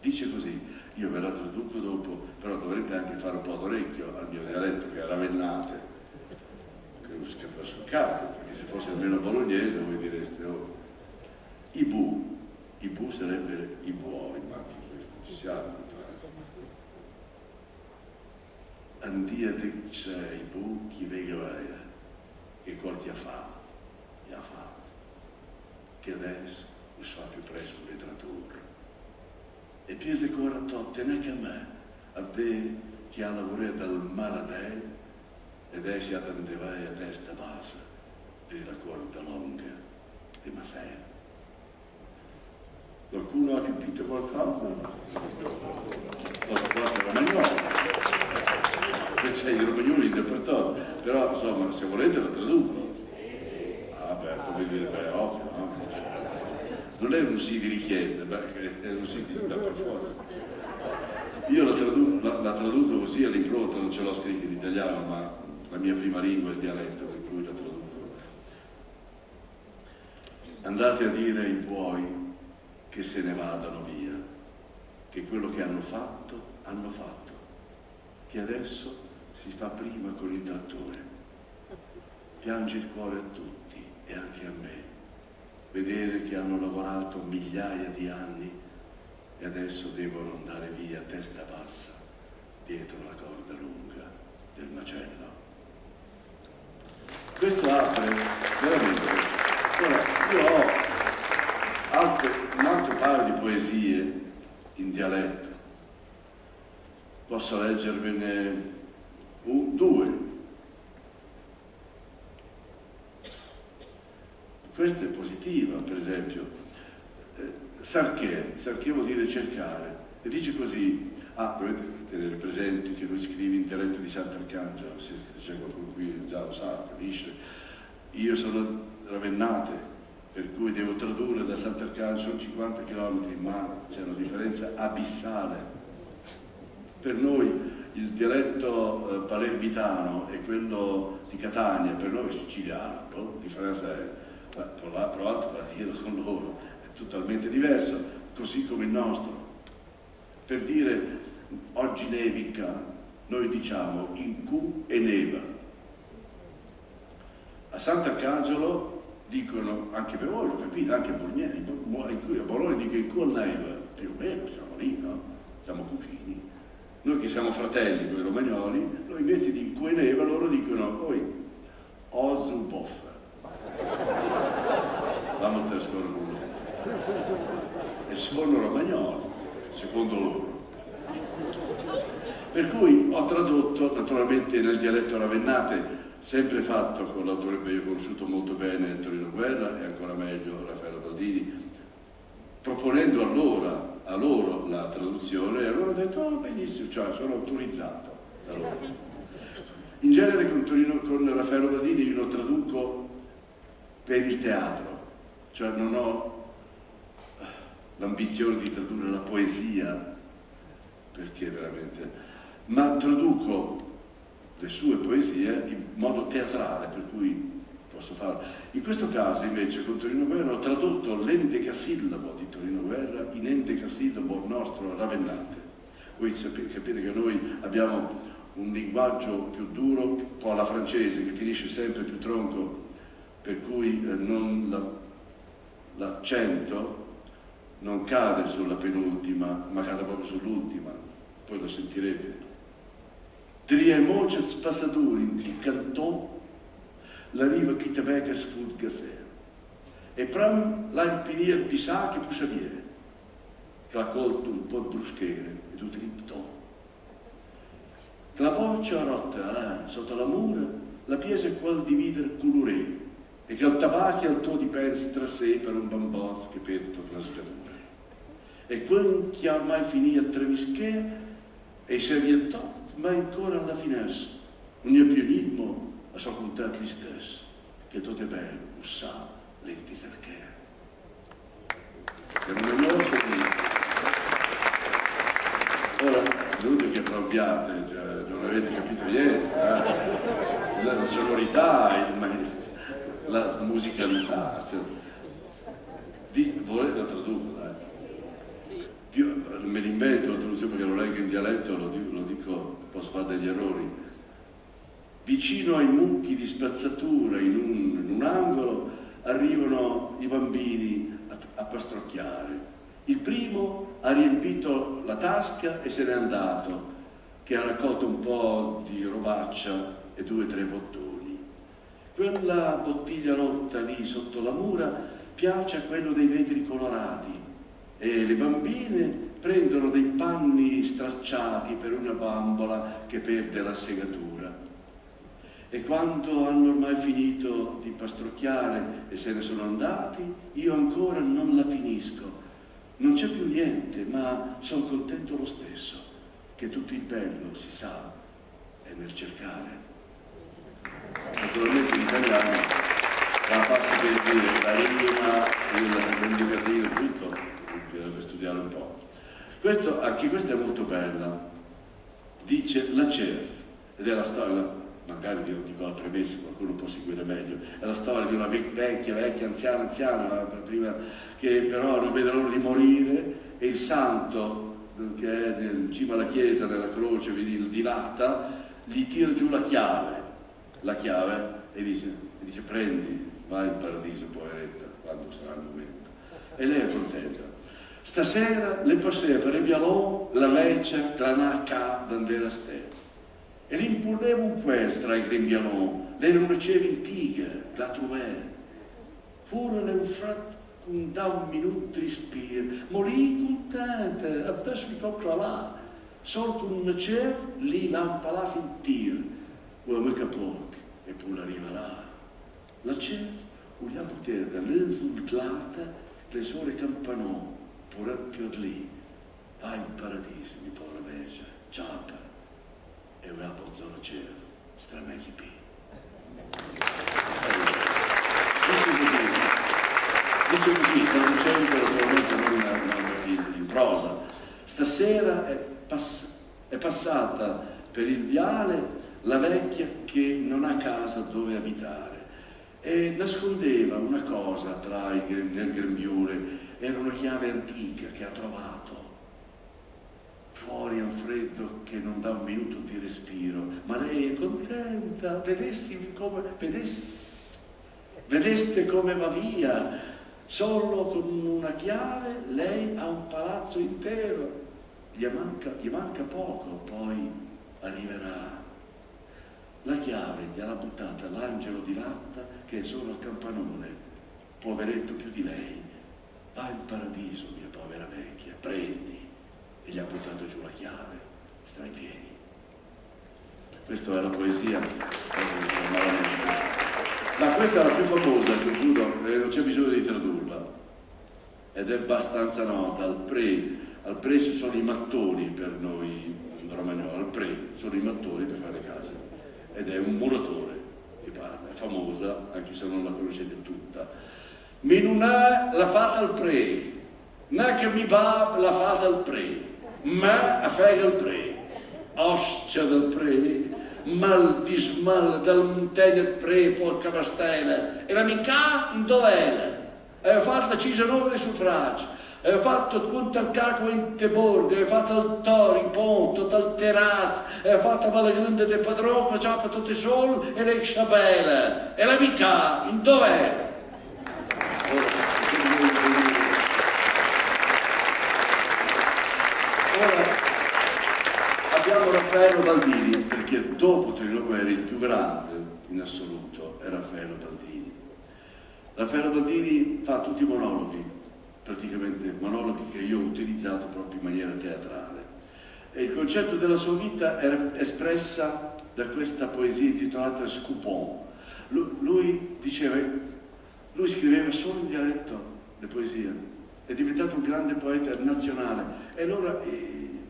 dice così, io ve la traduco dopo, però dovrete anche fare un po' d'orecchio al mio dialetto che è ravennate, che non scappa sul cazzo, perché se fosse almeno bolognese voi direste, oh, Ibu, i bu sarebbe i buoi, ma anche questo ci siamo. Andiate c'è i bu chi vega vaia, che qual ti ha fatto, ti ha fatto, che adesso non fa più presto le tradurre. E piese ancora totte neanche a me, a te che ha lavorato dal maladei, ed essi a vai a testa bassa, della corda lunga, di Maffeo. Qualcuno ha capito qualcosa? Qualche romagnolo. Che c'è il romagnolo interpretato. Però insomma, se volete lo traduco. Ah beh, come dire, beh, ovvio, no? Non è un sì di richiesta, è un sì di per forza. Io la traduco, la, la traduco così all'impronta, non ce l'ho scritta in italiano, ma la mia prima lingua è il dialetto, per cui la traduco. Andate a dire ai buoi che se ne vadano via, che quello che hanno fatto, hanno fatto, che adesso si fa prima con il trattore. Piange il cuore a tutti e anche a me, vedere che hanno lavorato migliaia di anni e adesso devono andare via testa bassa, dietro la corda lunga del macello. Questo apre veramente. Ora, io ho altro, un altro paio di poesie in dialetto. Posso leggervene un, due. Questa è positiva, per esempio. Eh, sarché, sarché vuol dire cercare. E dice così, ah, dovete tenere presente che lui scrive in dialetto di Sant'Arcangelo, se c'è qualcuno qui già lo sa, capisce. Io sono ravennate, per cui devo tradurre da Sant'Arcangelo, sono 50 km, ma c'è una differenza abissale. Per noi il dialetto eh, palermitano e quello di Catania, per noi è siciliano, no? differenza è, provate a dirlo con loro, è totalmente diverso, così come il nostro. Per dire oggi nevica, noi diciamo in Q e neva. A Sant'Arcangelo dicono, anche per voi, lo capite, anche a Bologna, a Bologna dico in Q e neva, più o meno siamo lì, no? Siamo cugini. Noi che siamo fratelli con i romagnoli, noi invece di in Q e neva loro dicono poi Osuboff. Vamo a trascorrere. E sono romagnoli secondo loro. Per cui ho tradotto naturalmente nel dialetto ravennate, sempre fatto con l'autore che io ho conosciuto molto bene, Torino Guerra, e ancora meglio Raffaello Baldini, proponendo allora a loro la traduzione e loro hanno detto oh benissimo, cioè sono autorizzato da loro. In genere con, Torino, con Raffaello Baldini io lo traduco per il teatro, cioè non ho l'ambizione di tradurre la poesia, perché veramente, ma traduco le sue poesie in modo teatrale, per cui posso farlo. In questo caso invece con Torino Guerra ho tradotto l'endecasillabo di Torino Guerra in endecasillabo nostro ravennante. Voi capite che noi abbiamo un linguaggio più duro, un po' alla francese, che finisce sempre più tronco, per cui eh, l'accento non cade sulla penultima, ma cade proprio sull'ultima, poi lo sentirete. Triemoce spassaduri in canton la riva qui t'avec sfut gafer. E pram l'any pinir pisà che pusavia, raccolto un po' bruschere ed utiliptò. La porcia rotta eh, sotto la mura, la piese qual dividere colorè, e che il tabacchi al tuo di pers tra sé per un bambos che petto trasgradure. E quel che ormai finì a travischer, e si avvietò, ma ancora alla finestra, non è più enigmo a sua contat gli stessi, che tutto è bello, lo sa, lenti perché. È un di... Ora, venuto che applaudiate, cioè, non avete capito niente, eh? la, sonorità, il, la musicalità. Cioè, di, la traduco, Più, me l'invento la traduzione perché lo leggo in dialetto, lo dico, lo dico, posso fare degli errori. Vicino ai mucchi di spazzatura in un, in un angolo arrivano i bambini a, a pastrocchiare il primo ha riempito la tasca e se n'è andato, che ha raccolto un po' di robaccia e due o tre bottoni. Quella bottiglia rotta lì sotto la mura piace a quello dei vetri colorati e le bambine prendono dei panni stracciati per una bambola che perde la segatura. E quando hanno ormai finito di pastrocchiare e se ne sono andati, io ancora non la finisco non c'è più niente, ma sono contento lo stesso, che tutto il bello, si sa, è nel cercare. Naturalmente in italiano la faccio per dire la rima, il casino, tutto, studiare un po'. Questo, anche questa è molto bella, dice la CEF, ed è la storia, magari vi dico la premessa, qualcuno può seguire meglio, è la storia di una vecchia, vecchia, anziana, anziana, prima, che però non vede l'ora di morire e il santo che è in cima alla chiesa, nella croce, vedi, dilata, gli tira giù la chiave, la chiave e dice, e dice prendi, vai in paradiso, poveretta, quando sarà il momento. E lei è contenta. Stasera le passé per il vialon la vecchia clanacca d'andera stella. E l'impurnevo un questra ai grembianò, lei non riceve in tigre, la trovè. Furono un fratto un da un minuto di spir, morì contenta, adesso mi compra là, solo con una cer, lì lampa là sentir, o mica poco, e poi arriva là. La cer, vogliamo poter da le sole campanò, più lì, va in paradiso, mi povera vecchia, ciao e una pozzona c'era, stramesi P. Dice così, traducendo naturalmente non in, in prosa, stasera è, pass è passata per il viale la vecchia che non ha casa dove abitare e nascondeva una cosa tra il, nel grembiule, era una chiave antica che ha trovato. Fuori al freddo che non dà un minuto di respiro, ma lei è contenta, vedessi come, vedessi, vedeste come va via, solo con una chiave lei ha un palazzo intero, gli manca, gli manca poco, poi arriverà. La chiave gliel'ha buttata l'angelo di latta che è solo al campanone, poveretto più di lei, va in paradiso, mia povera vecchia, prendi. E gli ha portato giù la chiave, sta in piedi. Questa è la poesia, ma questa è la più famosa, giuro, eh, non c'è bisogno di tradurla, ed è abbastanza nota, al pre, al pre ci sono i mattoni per noi romagnolo, al pre sono i mattoni per fare case, ed è un muratore che parla, è famosa, anche se non la conoscete tutta. Minunà l'ha fatta al pre, Nakabibab l'ha fatta al pre, ma a al pre, ostia del pre, mal dismal dal montagna pre, porca bastela, e la mica dov'era? Aveva fatto la Cisanova dei suffragi, aveva fatto conto al caco in Teborgo, aveva fatto il Tori, in Ponto, dal Terraz, aveva fatto la grande de padrone, già per tutti i sol e le Xabela, e la mica dov'era? Ora abbiamo Raffaello Baldini, perché dopo Trino il più grande in assoluto è Raffaello Baldini. Raffaello Baldini fa tutti i monologhi, praticamente monologhi che io ho utilizzato proprio in maniera teatrale. E il concetto della sua vita era espressa da questa poesia intitolata Scoupon. Lui, diceva, lui scriveva solo in dialetto le poesie, è diventato un grande poeta nazionale. E allora i,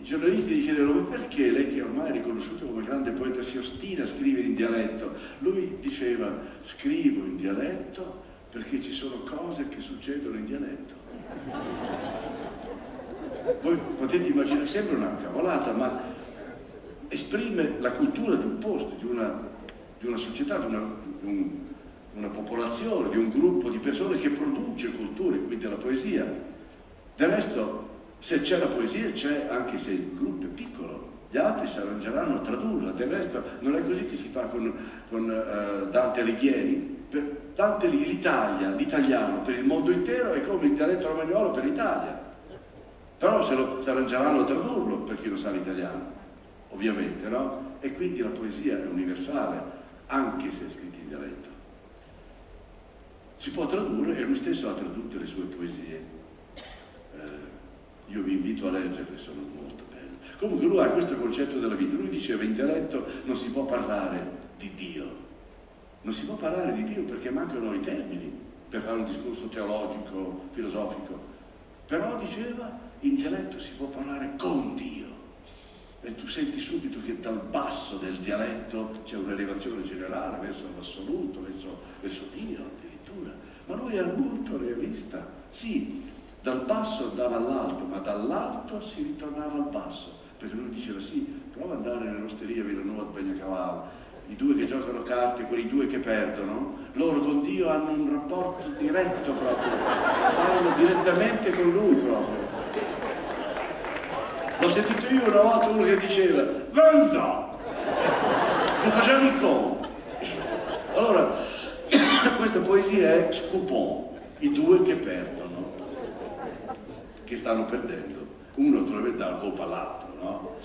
i giornalisti gli chiedevano, ma perché lei che ormai è riconosciuto come grande poeta si ostina a scrivere in dialetto? Lui diceva, scrivo in dialetto perché ci sono cose che succedono in dialetto. Voi potete immaginare, sembra una cavolata, ma esprime la cultura di un posto, di una, di una società, di, una, di un, una popolazione, di un gruppo di persone che produce cultura, quindi la poesia. Del resto, se c'è la poesia, c'è anche se il gruppo è piccolo, gli altri si arrangeranno a tradurla. Del resto, non è così che si fa con, con uh, Dante Alighieri. Per Dante l'Italia, l'italiano per il mondo intero è come il dialetto romagnolo per l'Italia. Però se lo si arrangeranno a tradurlo per chi non sa l'italiano, ovviamente, no? E quindi la poesia è universale, anche se è scritta in dialetto si può tradurre e lui stesso ha tradotto le sue poesie. Eh, io vi invito a leggerle, sono molto belle. Comunque lui ha questo concetto della vita, lui diceva in dialetto non si può parlare di Dio, non si può parlare di Dio perché mancano i termini per fare un discorso teologico, filosofico, però diceva in dialetto si può parlare con Dio. E tu senti subito che dal basso del dialetto c'è un'elevazione generale verso l'assoluto, verso, verso Dio addirittura, ma lui era molto realista. Sì, dal basso andava all'alto, ma dall'alto si ritornava al basso, perché lui diceva sì, prova ad andare nell'osteria Villanova a Bagnacavallo, i due che giocano carte, quei due che perdono, loro con Dio hanno un rapporto diretto proprio, parlano direttamente con lui proprio. L'ho sentito io una volta uno che diceva, Vanzo, che faceva il conto. Questa poesia è Scoupon, i due che perdono, che stanno perdendo. Uno dovrebbe dare colpa all'altro, no?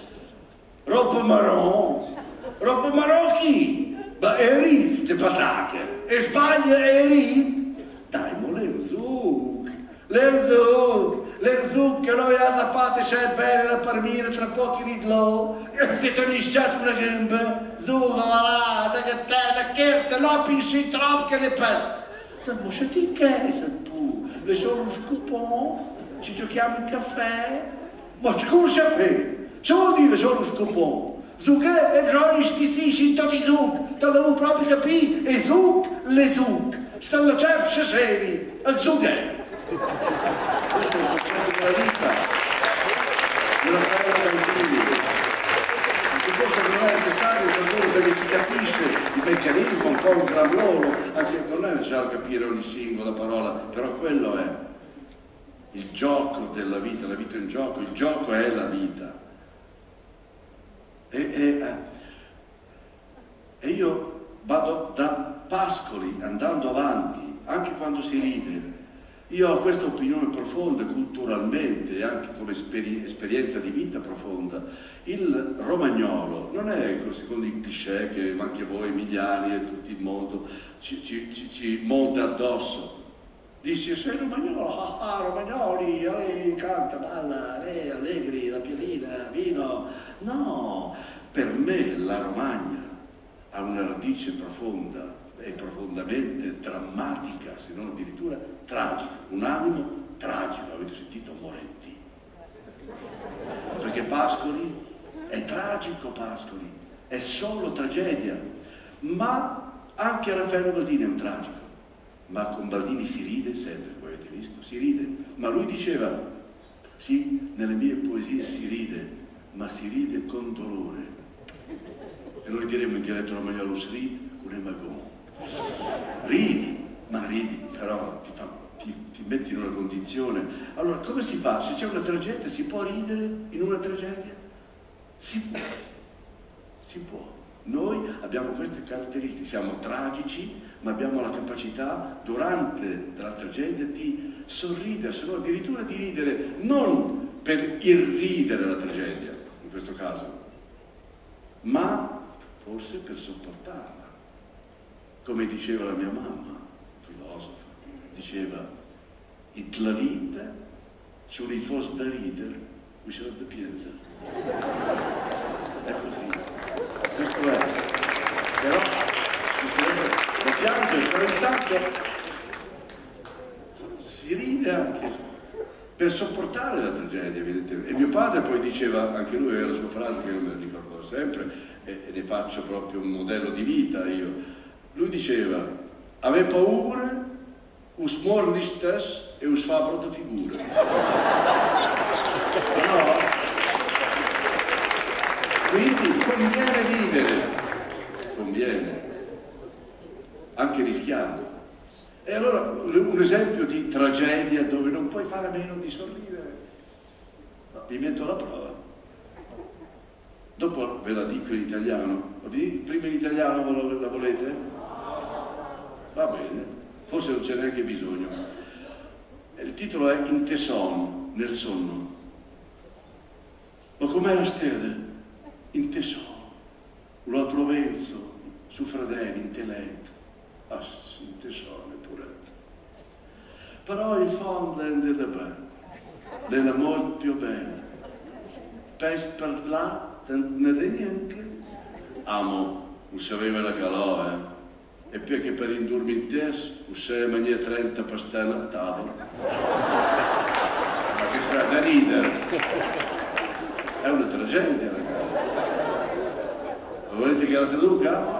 Roppa marron, roppa marron chi? Ma eri ste patacche, e Spagna eri? Dai, mo l'Erzug, l'Erzug, l'Erzug che noi a zapate c'è bene da parmire tra pochi di glow, che ti ho nisciato una gamba, Zuva, malata, che te, che te, no, pisci troppo che le pezzi. Ma se ti chiedi tu, le sono uno scupone, ci giochiamo in caffè, ma scusa me, se vuol dire solo uno scupone? Zughe e giorni sti si, scinto di zug, te l'avevo proprio capito, e zug, le zug, stanno già seri, a zughe. Questo è il concetto della vita, della parola del figlio questo non è necessario per perché si capisce il meccanismo, un po' gran ruolo, anche non è necessario capire ogni singola parola, però quello è il gioco della vita, la vita è un gioco, il gioco è la vita. E, e, eh, e io vado da pascoli andando avanti, anche quando si ride, io ho questa opinione profonda culturalmente e anche come esperi esperienza di vita profonda. Il romagnolo non è secondo i cliché che anche voi, Emiliani e tutto il mondo ci, ci, ci, ci monta addosso. Disse, sei romagnolo, ah, ah romagnoli, lei canta, balla, lei allegri, la piadina, vino. No, per me la Romagna ha una radice profonda e profondamente drammatica, se non addirittura tragica, un animo tragico, avete sentito Moretti? Perché Pascoli è tragico Pascoli, è solo tragedia, ma anche Raffaello Baldini è un tragico, ma con Baldini si ride sempre, come avete visto, si ride, ma lui diceva, sì, nelle mie poesie si ride, ma si ride con dolore. E noi diremmo in dialetto romagnolo, sri, un emagon. Ridi, ma ridi, però ti, fa, ti, ti metti in una condizione. Allora, come si fa? Se c'è una tragedia, si può ridere in una tragedia? Si può. Si può. Noi abbiamo queste caratteristiche, siamo tragici, ma abbiamo la capacità durante la tragedia di sorridere, se no addirittura di ridere, non per irridere la tragedia, in questo caso, ma forse per sopportarla. Come diceva la mia mamma, filosofa, diceva, Hitlerite, ci un fosse da ridere, vi sarebbe pienza. È così. Questo è. Però ci sarebbe da piangere, però intanto si ride anche per sopportare la tragedia, evidentemente. E mio padre poi diceva, anche lui aveva la sua frase che io me la ricordo sempre, e, e ne faccio proprio un modello di vita io lui diceva, ave paura, us mornistes e us fa brutta figura. No? Quindi conviene vivere, conviene, anche rischiando. E allora un esempio di tragedia dove non puoi fare a meno di sorridere. No, vi metto la prova. Dopo ve la dico in italiano. Prima in italiano la volete? Va bene, forse non c'è neanche bisogno. Il titolo è In tesson, nel sonno. Ma com'era stede? In tesson. Lo trovenzo, su fratelli, in teletto. Ah, in tesson, puretto. Però in fondo è da bene. Nella molto più bene. Per parlare, ne neanche. Amo, non sapeva la calò, eh e poi che per indurmi in tes usai mangiare 30 pastelle a tavola. Ma che sarà da ridere? È una tragedia, ragazzi. Volete che la traduca?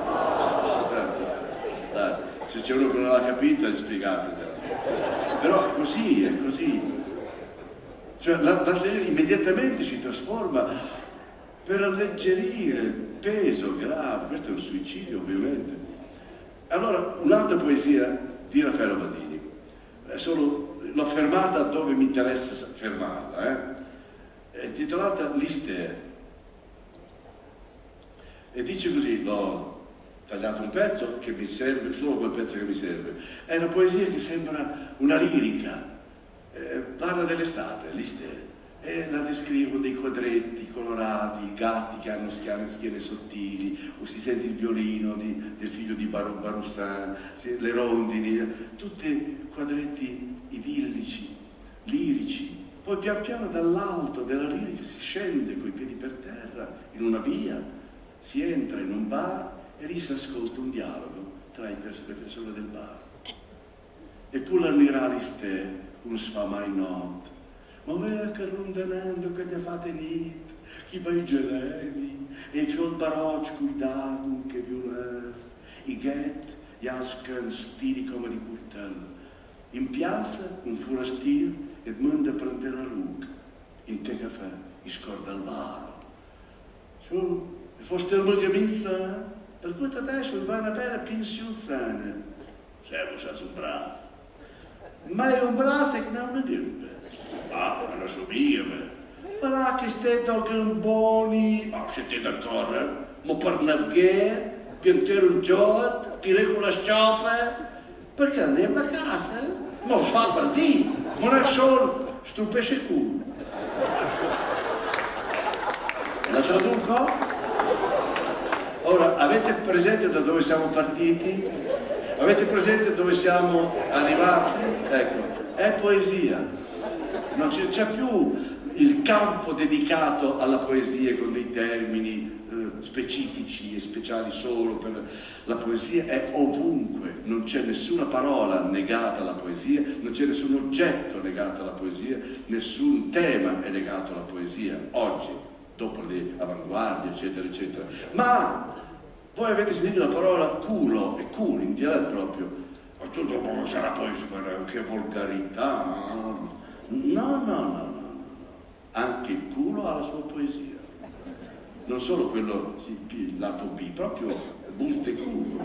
Dai, se c'è uno che non l'ha capita, spiegatela. Però così, è così. Cioè, la, la, immediatamente si trasforma per alleggerire il peso grave. Questo è un suicidio, ovviamente allora, un'altra poesia di Raffaello Badini, l'ho fermata dove mi interessa fermarla, eh? è titolata L'Istere. E dice così, l'ho tagliato un pezzo che mi serve, solo quel pezzo che mi serve. È una poesia che sembra una lirica, eh, parla dell'estate, l'Istere e la descrivo dei quadretti colorati, gatti che hanno schiene, schiene sottili, o si sente il violino di, del figlio di Bar Barussan, le rondini, tutti quadretti idillici, lirici. Poi pian piano dall'alto della lirica si scende coi piedi per terra, in una via, si entra in un bar e lì si ascolta un dialogo tra le persone del bar. E pur la miraliste, un sfamai not, ma me che rondanando che ti fate nit, chi va i geleni, e i fiol barocci cuidato che violer, i ghet, gli ascan stili come di curtel. In piazza un forastier e manda a prendere la luca, in te caffè, i scorda il varo. Su, e foste il mogamizza, per cui adesso va una bella pensione sana. Servo sa sul braccio. Ma è un braccio che non mi dice. Ah, non lo sapeva. Ma là che stai buoni. Ma se siete d'accordo? Ma per navigare, piantare un giorno, tirare con la scioppa, perché andiamo a casa? Ma lo fa per te, non è solo stupesce culo. La traduco? Ora, avete presente da dove siamo partiti? Avete presente dove siamo arrivati? Ecco, è poesia. Non c'è più il campo dedicato alla poesia con dei termini eh, specifici e speciali solo per la poesia, è ovunque, non c'è nessuna parola negata alla poesia, non c'è nessun oggetto negato alla poesia, nessun tema è legato alla poesia, oggi, dopo le avanguardie, eccetera, eccetera. Ma voi avete sentito la parola culo, e culo in dialetto proprio, ma tutto sarà poesia, che volgarità, no, no, no, no anche il culo ha la sua poesia. Non solo quello, il lato B, proprio buste culo.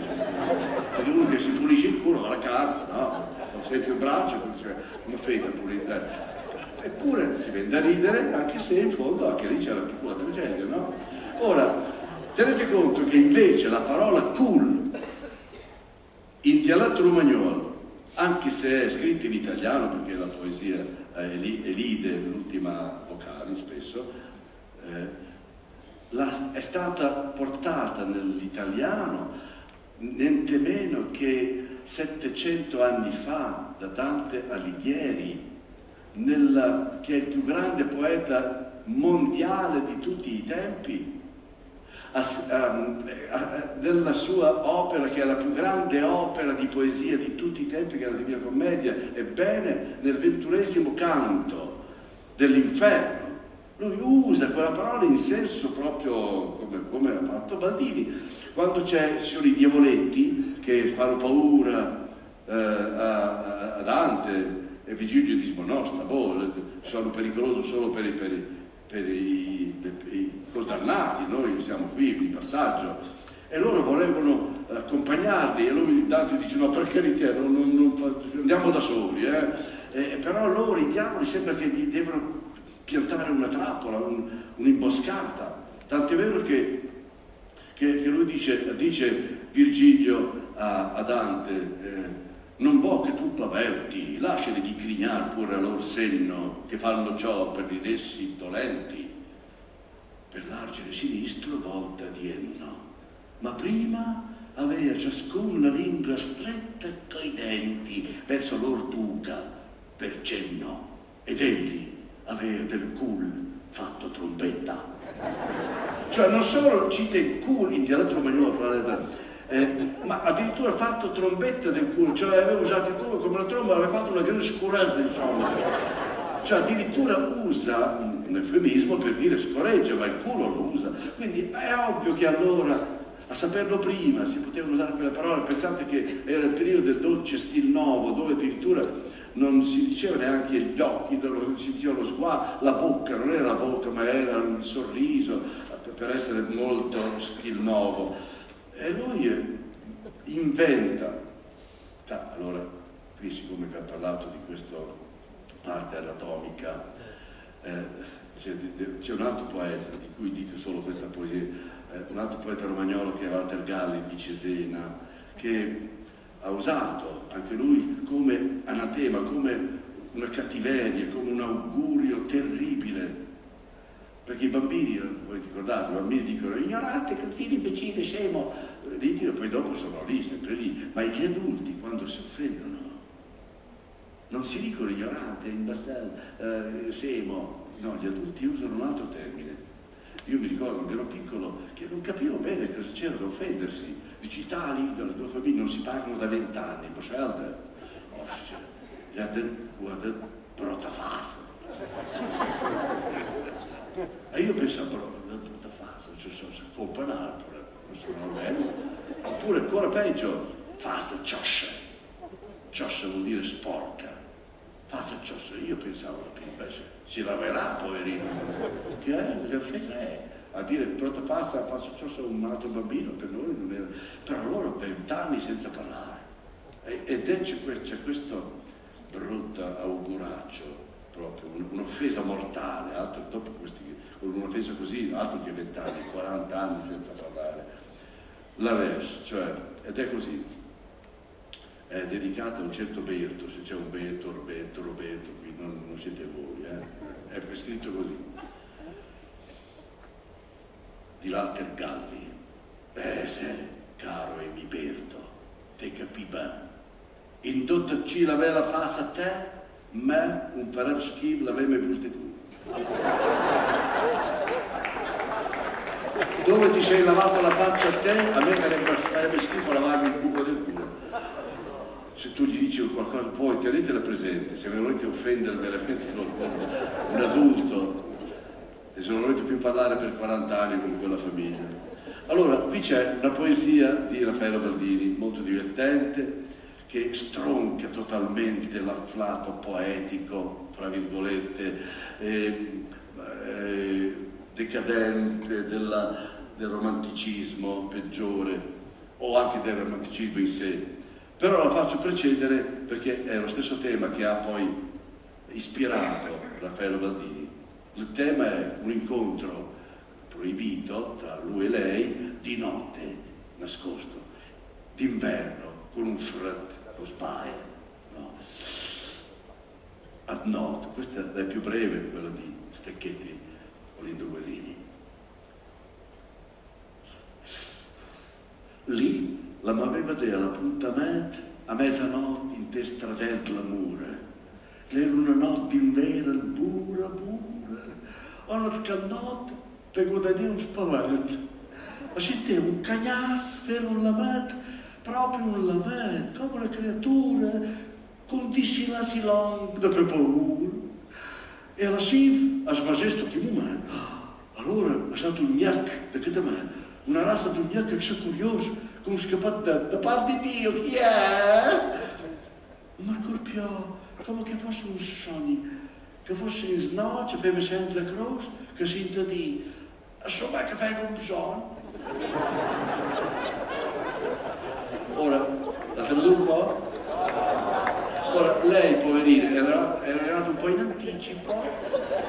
Perché uno che si pulisce il culo dalla carta, no? Senza il braccio, cioè, come fede pulire. Eppure ti viene da ridere, anche se in fondo anche lì c'è la piccola tragedia, no? Ora, tenete conto che invece la parola cool in dialetto romagnolo, anche se è scritta in italiano, perché la poesia elide l'ultima vocale spesso, eh, la, è stata portata nell'italiano niente meno che 700 anni fa da Dante Alighieri, nella, che è il più grande poeta mondiale di tutti i tempi, della sua opera, che è la più grande opera di poesia di tutti i tempi, che è la Divina Commedia, ebbene nel ventunesimo canto dell'inferno, lui usa quella parola in senso proprio come, come ha fatto Baldini, quando ci sono i diavoletti che fanno paura eh, a, a, Dante e Vigilio dicono no, sta boh, sono pericolosi solo per i, per i per i, condannati, noi siamo qui di passaggio, e loro volevano accompagnarli e lui Dante dice no per carità non, non, non, andiamo da soli eh. Eh, però loro i diavoli sembra che gli devono piantare una trappola un, un'imboscata tant'è vero che, che, che lui dice, dice, Virgilio a, a Dante eh, non può che tu paverti, lasciali di crignar pure a lor senno, che fanno ciò per gli dessi dolenti, per l'argine sinistro volta dienno. Ma prima avea ciascun la lingua stretta coi denti verso lor duca per cenno, ed egli avea del cul fatto trombetta. Cioè non solo cita il cul in dialetto romagnolo fra le eh, ma addirittura fatto trombetta del culo, cioè aveva usato il culo come una tromba, aveva fatto una grande scurezza insomma. Cioè addirittura usa un eufemismo per dire scoreggia, ma il culo lo usa. Quindi è ovvio che allora a saperlo prima si potevano usare quelle parole, pensate che era il periodo del dolce stil nuovo, dove addirittura non si diceva neanche gli occhi, non si diceva lo sguardo, la bocca, non era la bocca, ma era il sorriso, per essere molto stil nuovo. E lui inventa, ah, allora qui siccome vi ha parlato di questa parte anatomica, eh, c'è, c'è, un altro poeta di cui dico solo questa poesia, eh, un altro poeta romagnolo che è Walter Galli di Cesena, che ha usato anche lui come anatema, come una cattiveria, come un augurio terribile perché i bambini, voi ricordate, i bambini dicono ignorante, cretino, imbecille, scemo, e poi dopo sono lì, sempre lì, ma gli adulti quando si offendono non si dicono ignorante, imbecille, eh, scemo, no, gli adulti usano un altro termine. Io mi ricordo quando ero piccolo che non capivo bene cosa c'era da offendersi. Dici, tali dalla tua famiglia non si parlano da vent'anni, Boschelde, ostia, gli ha detto, protafato. E io pensavo, però, tutta fase, cioè, sono colpa un'altra, questo non è. Oppure ancora peggio, fase cioscia. Cioscia vuol dire sporca. Fase cioscia. Io pensavo, invece, si laverà, poverino. Che è? Che fece è? A dire protopasta, fase cioscia un altro bambino, per noi non era. Per loro vent'anni senza parlare. Ed è c'è questo brutto auguraccio proprio, un'offesa mortale, altro dopo questi, un'offesa così, altro che 20 anni, 40 anni senza parlare. La res, cioè, ed è così, è dedicata a un certo Berto, se c'è un Berto, Roberto, Roberto, qui non, non siete voi, eh? è scritto così. Di Walter Galli, eh se, caro Emiberto, te capi bene. In tutta ci l'aveva fatta a te, ma un schifo l'aveva mai busto tu. Dove ti sei lavato la faccia a te, a me farebbe schifo lavarmi il buco del culo. Se tu gli dici qualcosa, poi tenetela presente, se volete offendere veramente un adulto, e se non volete più parlare per 40 anni con quella famiglia. Allora, qui c'è una poesia di Raffaello Baldini, molto divertente, che stronca totalmente l'afflato poetico, fra virgolette, eh, eh, decadente della, del romanticismo peggiore, o anche del romanticismo in sé. Però la faccio precedere perché è lo stesso tema che ha poi ispirato Raffaello Baldini. Il tema è un incontro proibito tra lui e lei di notte, nascosto, d'inverno, con un frat, lo sbaglio. No? Ad notte, questa è più breve, quella di Stecchetti Olindo Guerini. Lì la m'aveva detto l'appuntamento a mezzanotte in te stradel l'amore. Era una notte d'inverno, pura, pura. Una notte per guadagnare un spavento. Ma sentire un cagnasso, fare un lamento, proprio un lamento, come una creatura con dissilasi long da per paura. E alla sif, a sbasesto di momento, allora è stato un gnac da che da me, una razza di un gnac che è curioso, come scappato da, da parte di Dio, chi è? Ma ancora più, come che fosse un sogno, che fosse in snoce, aveva sempre la croce, che si di insomma che vengono bisogno. Ora, la traduco? Ora, lei, poverina, era, era arrivata un po' in anticipo,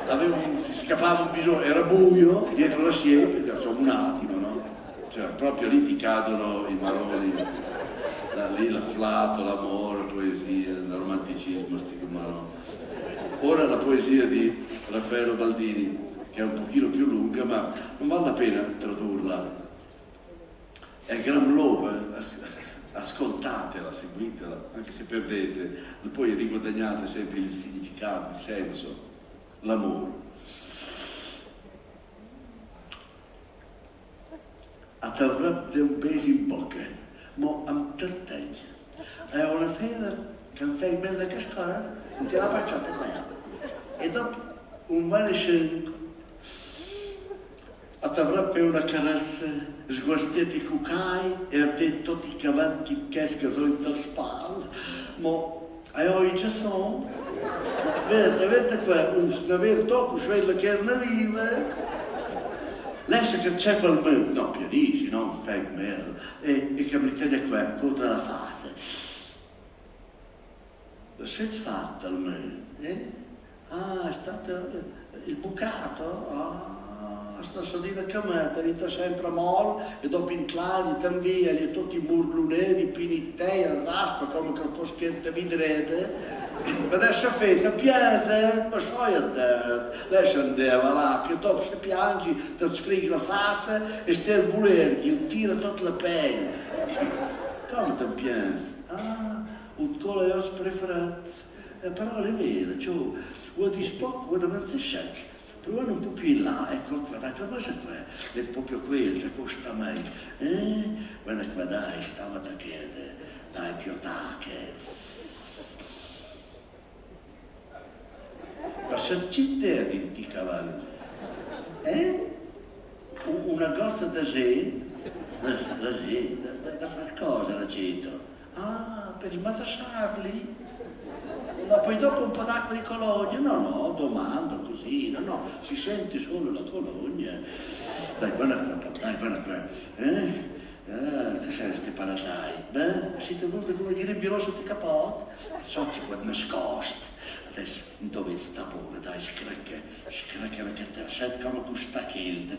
un, scappava un bisogno, era buio, dietro la siepe, insomma un attimo, no? Cioè, proprio lì ti cadono i maroni, da lì l'afflato, l'amore, la poesia, il romanticismo, sti maroni. Ora la poesia di Raffaello Baldini, che è un pochino più lunga, ma non vale la pena tradurla. È gran lobe, ascoltatela, seguitela, anche se perdete, poi riguadagnate sempre il significato, il senso, l'amore. A t'avrà un peso in bocca, ma am tarteggia. È una fede che non fai bene la cascara, ti la facciate qua. E dopo un male avrà per una carezza sguastati cucai e ardè tutti i cavalli che sono in spalle, ma a oggi sono, vede, vede qua, un avere tocco quello che ne vive, lascia che c'è quel momento, no, pianissimo, non fai merda, e, e che mi tiene qua contro la fase. Lo sei fatto almeno, eh? Ah, è stato il bucato? Ah sta sodina camata, li sempre mol, e dopo in clari, via, li tutti murluneri, pinittei, al raspo, come che fosse che vedrete, adesso fetta, piace, ma so io lei scendeva là, che dopo se piangi, ti sfrighi la faccia e stai il volerghi, tira tutta la pelle. Come ti piace? Ah, un colore io preferato. Eh, però è vero, cioè, vuoi di spock, vuoi di mezzo scecco provano un po' più in là, ecco, guardate, cosa qua, è proprio quello, costa mai, eh? Guarda qua, dai, stava da chiedere, dai, più se ci devi i cavalli, eh? Una gozza da sé, da, da, da, da fare cosa la gente? Ah, per smatasarli? No, poi dopo un po' d'acqua di colonia, no, no, domando così, no, no, si sente solo la colonia. Dai, buona qua, dai, buona qua. Eh? Ah, cos'è questi palatai? Beh, siete venuti come direbbero sotto i capotti? Sotto qua nascosti. Adesso dove sta buona, dai, screcca, screcca la cartella, senti come questa child.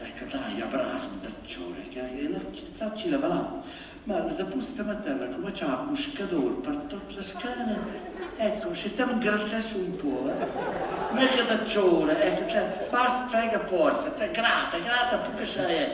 Ecco, dai, abbraccio, daccione, che facci la là. Ma dopo stamattina cominciamo un scadore per tutta la scala, ecco, se ti ingrattasse un po', eh? non è che da ciore, ecco, te, basta, frega forza, te grata, grata perché sei,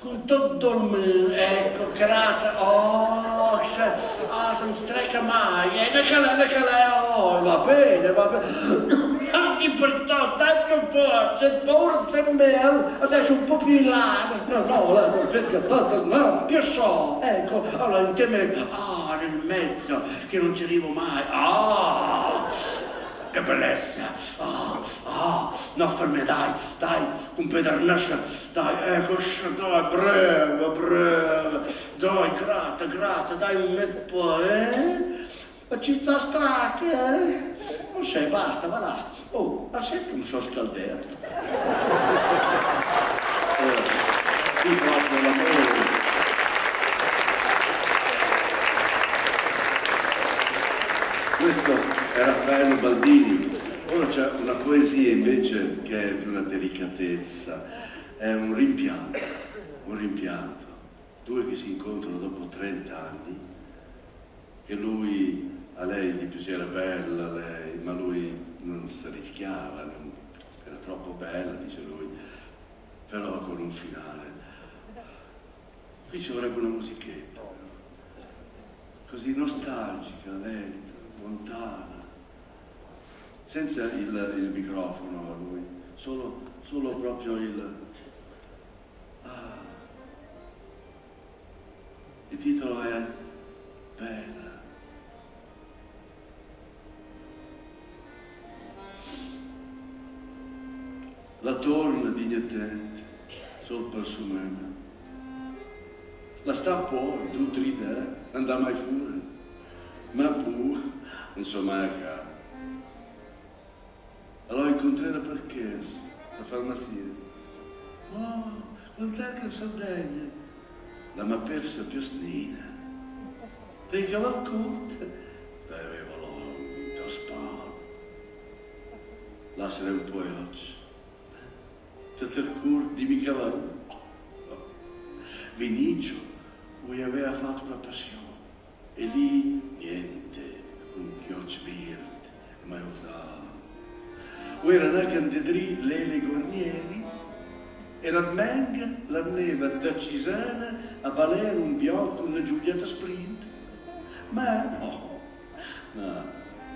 con tutto il mondo, ecco, grata, oh, coxa, ah, non streca mai, e ne calè, ne calè, oh, va bene, va bene. Anche perciò, dai più forte, c'è paura per me, adesso un po' più in là, no, no, perché passa, no, che so, ecco, allora in te ah, nel mezzo, che non ci arrivo mai, ah, che bellezza! Ah, ah, no per me, dai, dai, un pedernascia, dai, ecco, dai, breve, breve, dai, gratta, gratta, dai un po', eh? Ma ci sta stracche, eh? Non sei, basta, va là. Oh, ma senti un so scaldere. eh, qui proprio l'amore. Questo è Raffaello Baldini. Ora c'è una poesia invece che è di una delicatezza, è un rimpianto, un rimpianto. Due che si incontrano dopo 30 anni, che lui, a lei gli piaceva bella, lei, ma lui non si rischiava, non, era troppo bella, dice lui, però con un finale. Qui ci vorrebbe una musichetta, così nostalgica, lenta, lontana senza il, il microfono a lui, solo, solo proprio il... Ah. Il titolo è Bella. La torna dignitete sul persumeme. La sta poi, tu tride, andà mai fuori, ma pu, insomma, allora incontré da perché, la farmacia. Oh, quant'è che Sardegna? La mia persa più snina. Dei cavalcuti, aveva loro da spalla. Lasciare un po' oggi. Cur di mi cavallo. Vinicio, lui aveva fatto una passione. E lì niente, un chioccio verde, mai usato erano cantedri Lele Guarnieri, era Meng, la neva da Cisana a valere un bianco una Giulietta Sprint. Ma no, no,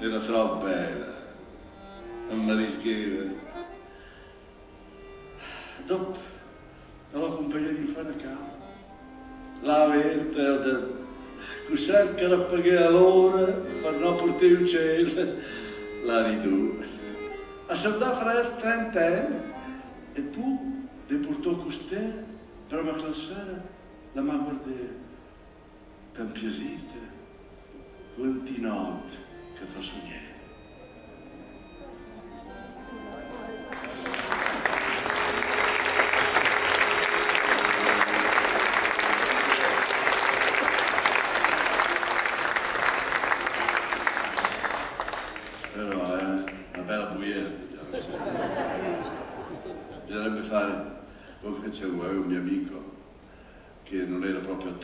era troppo bella, non mi rischiava. Dopo, l'ho compagnia di capo. La detto, cos'è che la pagare l'ora per non portare un cielo? La ridurre a fra 30 anni e tu le portò con te per la classare la mamma guardare campiosita quanti notti che ti sognai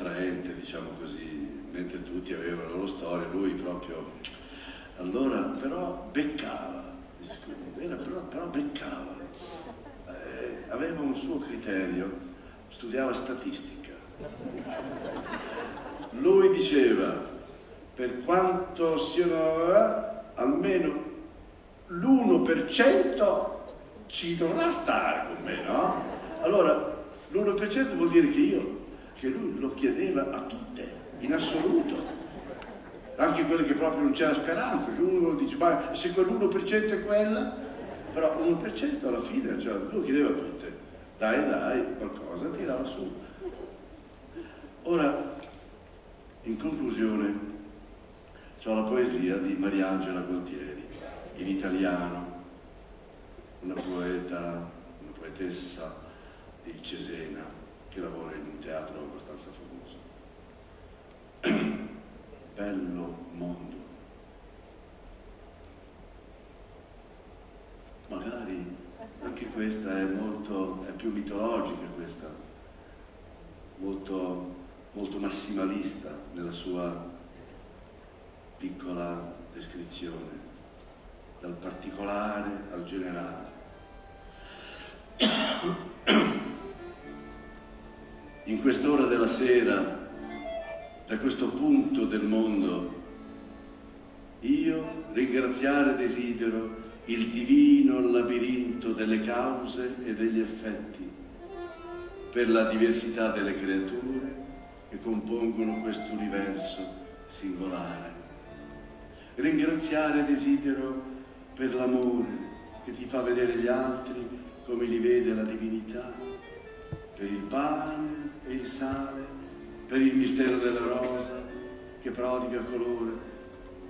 attraente, diciamo così, mentre tutti avevano la loro storia, lui proprio... Allora, però beccava, era, però, però beccava, eh, aveva un suo criterio, studiava statistica. Lui diceva, per quanto siano almeno l'1% ci dovrà stare con me, no? Allora, l'1% vuol dire che io che lui lo chiedeva a tutte, in assoluto. Anche quelle che proprio non c'era speranza, che uno dice, ma se quell'1% è quella, però l'1% alla fine, cioè, lui chiedeva a tutte, dai dai, qualcosa tirava su. Ora, in conclusione, c'ho la poesia di Mariangela Gualtieri, in italiano, una poeta, una poetessa di Cesena, che lavora in un teatro abbastanza famoso. Bello mondo. Magari anche questa è molto, è più mitologica questa, molto, molto massimalista nella sua piccola descrizione, dal particolare al generale. In quest'ora della sera da questo punto del mondo, io ringraziare desidero il divino labirinto delle cause e degli effetti, per la diversità delle creature che compongono questo universo singolare. Ringraziare desidero per l'amore che ti fa vedere gli altri come li vede la divinità, per il pane e il sale, per il mistero della rosa che prodiga colore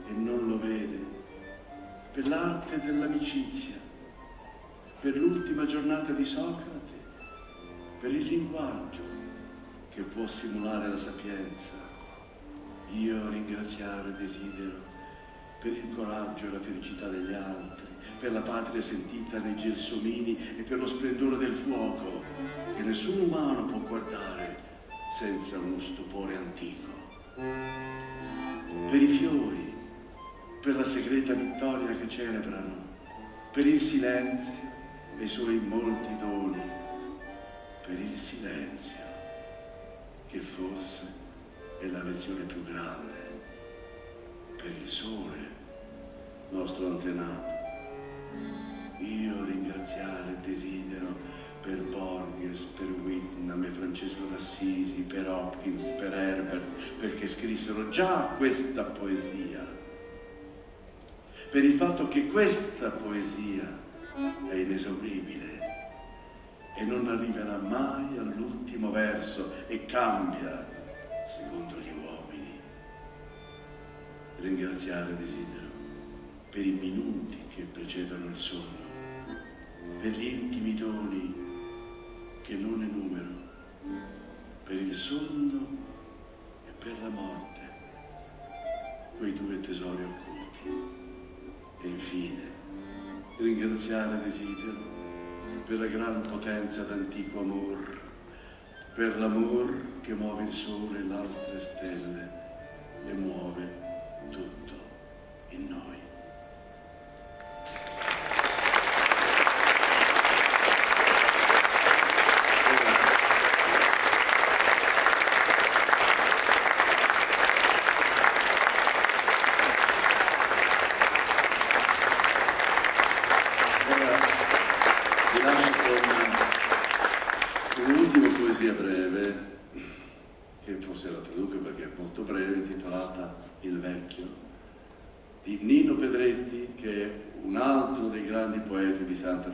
e non lo vede, per l'arte dell'amicizia, per l'ultima giornata di Socrate, per il linguaggio che può simulare la sapienza. Io ringraziare desidero per il coraggio e la felicità degli altri, per la patria sentita nei gelsomini e per lo splendore del fuoco che nessun umano può guardare senza uno stupore antico. Per i fiori, per la segreta vittoria che celebrano, per il silenzio e i suoi molti doni, per il silenzio che forse è la lezione più grande, per il sole, nostro antenato. Io ringraziare desidero per Borges, per Whitnam e Francesco d'Assisi, per Hopkins, per Herbert, perché scrissero già questa poesia per il fatto che questa poesia è inesauribile e non arriverà mai all'ultimo verso e cambia secondo gli uomini. Ringraziare desidero per i minuti che precedono il sonno, per gli intimi doni che non enumero, per il sonno e per la morte, quei due tesori occulti. E infine, ringraziare desidero per la gran potenza d'antico amor, per l'amor che muove il sole e le altre stelle e muove tutto in noi.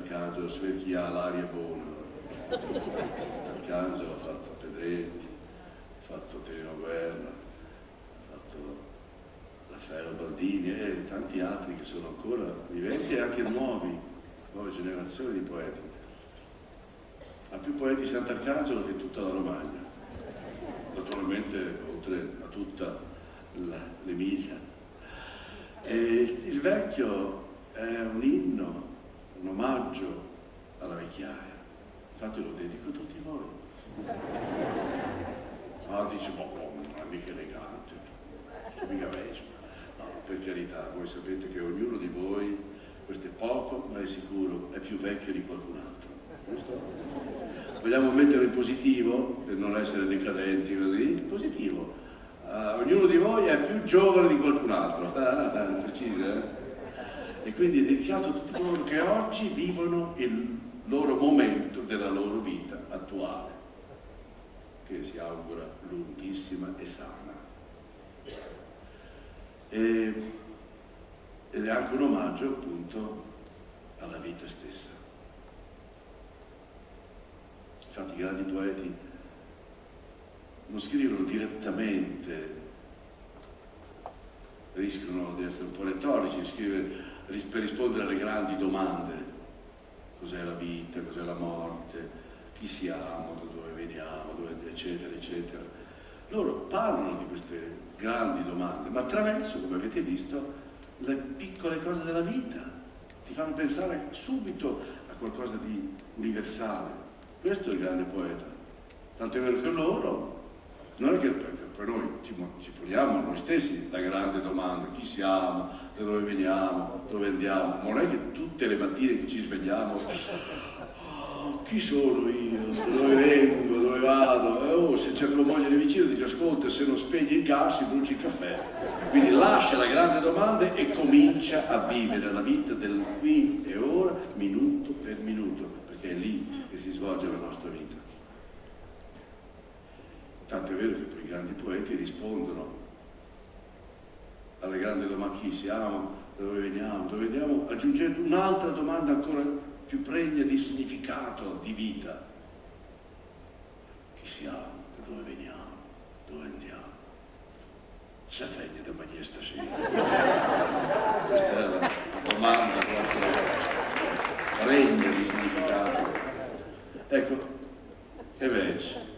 Arcangelo, per chi ha l'aria buona. Arcangelo ha fatto Pedretti, ha fatto Terino Guerra, ha fatto Raffaello Baldini e tanti altri che sono ancora viventi e anche nuovi, nuove generazioni di poeti. Ha più poeti Sant'Arcangelo che tutta la Romagna, naturalmente oltre a tutta l'Emilia. E il vecchio è un inno un omaggio alla vecchiaia. Infatti lo dedico a tutti voi. Ah, dice, boh, boh non è mica elegante, sono mica vespa. No, per carità, voi sapete che ognuno di voi, questo è poco, ma è sicuro, è più vecchio di qualcun altro. Vogliamo mettere in positivo, per non essere decadenti così, positivo. Uh, ognuno di voi è più giovane di qualcun altro. Ah, ah, precisa, eh? e quindi è dedicato a tutti coloro che oggi vivono il loro momento della loro vita attuale, che si augura lunghissima e sana. E, ed è anche un omaggio appunto alla vita stessa. Infatti i grandi poeti non scrivono direttamente, rischiano di essere un po' retorici, scrive per rispondere alle grandi domande. Cos'è la vita, cos'è la morte, chi siamo, da dove veniamo, dove, eccetera, eccetera. Loro parlano di queste grandi domande, ma attraverso, come avete visto, le piccole cose della vita. Ti fanno pensare subito a qualcosa di universale. Questo è il grande poeta. Tanto è vero che loro, non è che per noi ci, ci poniamo noi stessi la grande domanda, chi siamo, da dove veniamo, dove andiamo, non è che tutte le mattine che ci svegliamo, chi sono io? Dove vengo? Dove vado? E oh, se c'è tua moglie vicino dice ascolta, se non spegni il gas si bruci il caffè. Quindi lascia la grande domanda e comincia a vivere la vita del qui e ora, minuto per minuto, perché è lì che si svolge la nostra vita. Tanto è vero che i grandi poeti rispondono alle grandi domande chi siamo, dove veniamo, dove veniamo, aggiungendo un'altra domanda ancora più pregna di significato, di vita. Chi siamo, da dove veniamo, dove andiamo? Se fegna da mangiare stasera. Questa è la domanda proprio pregna di significato. Ecco, e invece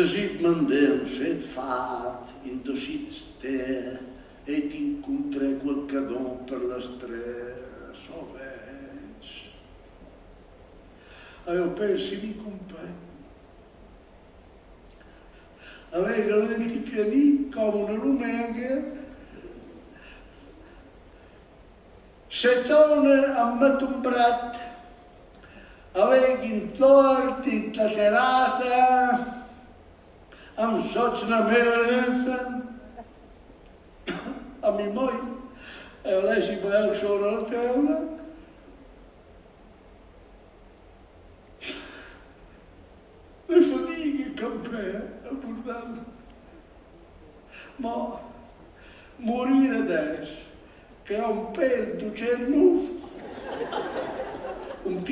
Stăjit mândem și fat, indoșit ste, et incontré quel cadon per la strada, so veig. Io pensi mi compagno. Aveva lenti piani come una lumega, setone a matumbrat, aveva intorti la terrazza, am melerensa, a mi moj, evo leži bojak šora na tela, le famiglie campee Burdano. Ma morire adesso, che ha un pelo d'uccello, un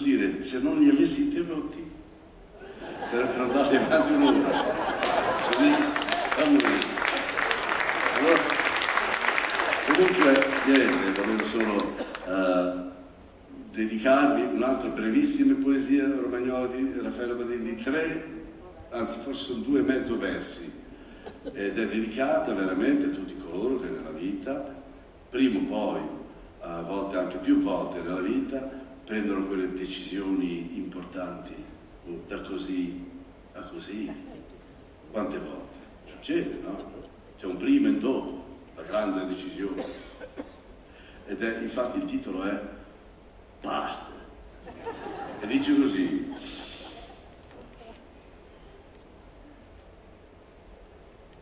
tire culo. se non li avessi interrotti sarebbero andati avanti un'ora. Allora, comunque, niente, volevo solo uh, dedicarvi un'altra brevissima poesia romagnola di Raffaele Badini, di tre, anzi forse sono due e mezzo versi, ed è dedicata veramente a tutti coloro che nella vita, prima o poi, a volte anche più volte nella vita, prendono quelle decisioni importanti, da così a così, quante volte? Succede, no? C'è un prima e un dopo, la grande decisione. Ed è, infatti il titolo è Basta. E dice così.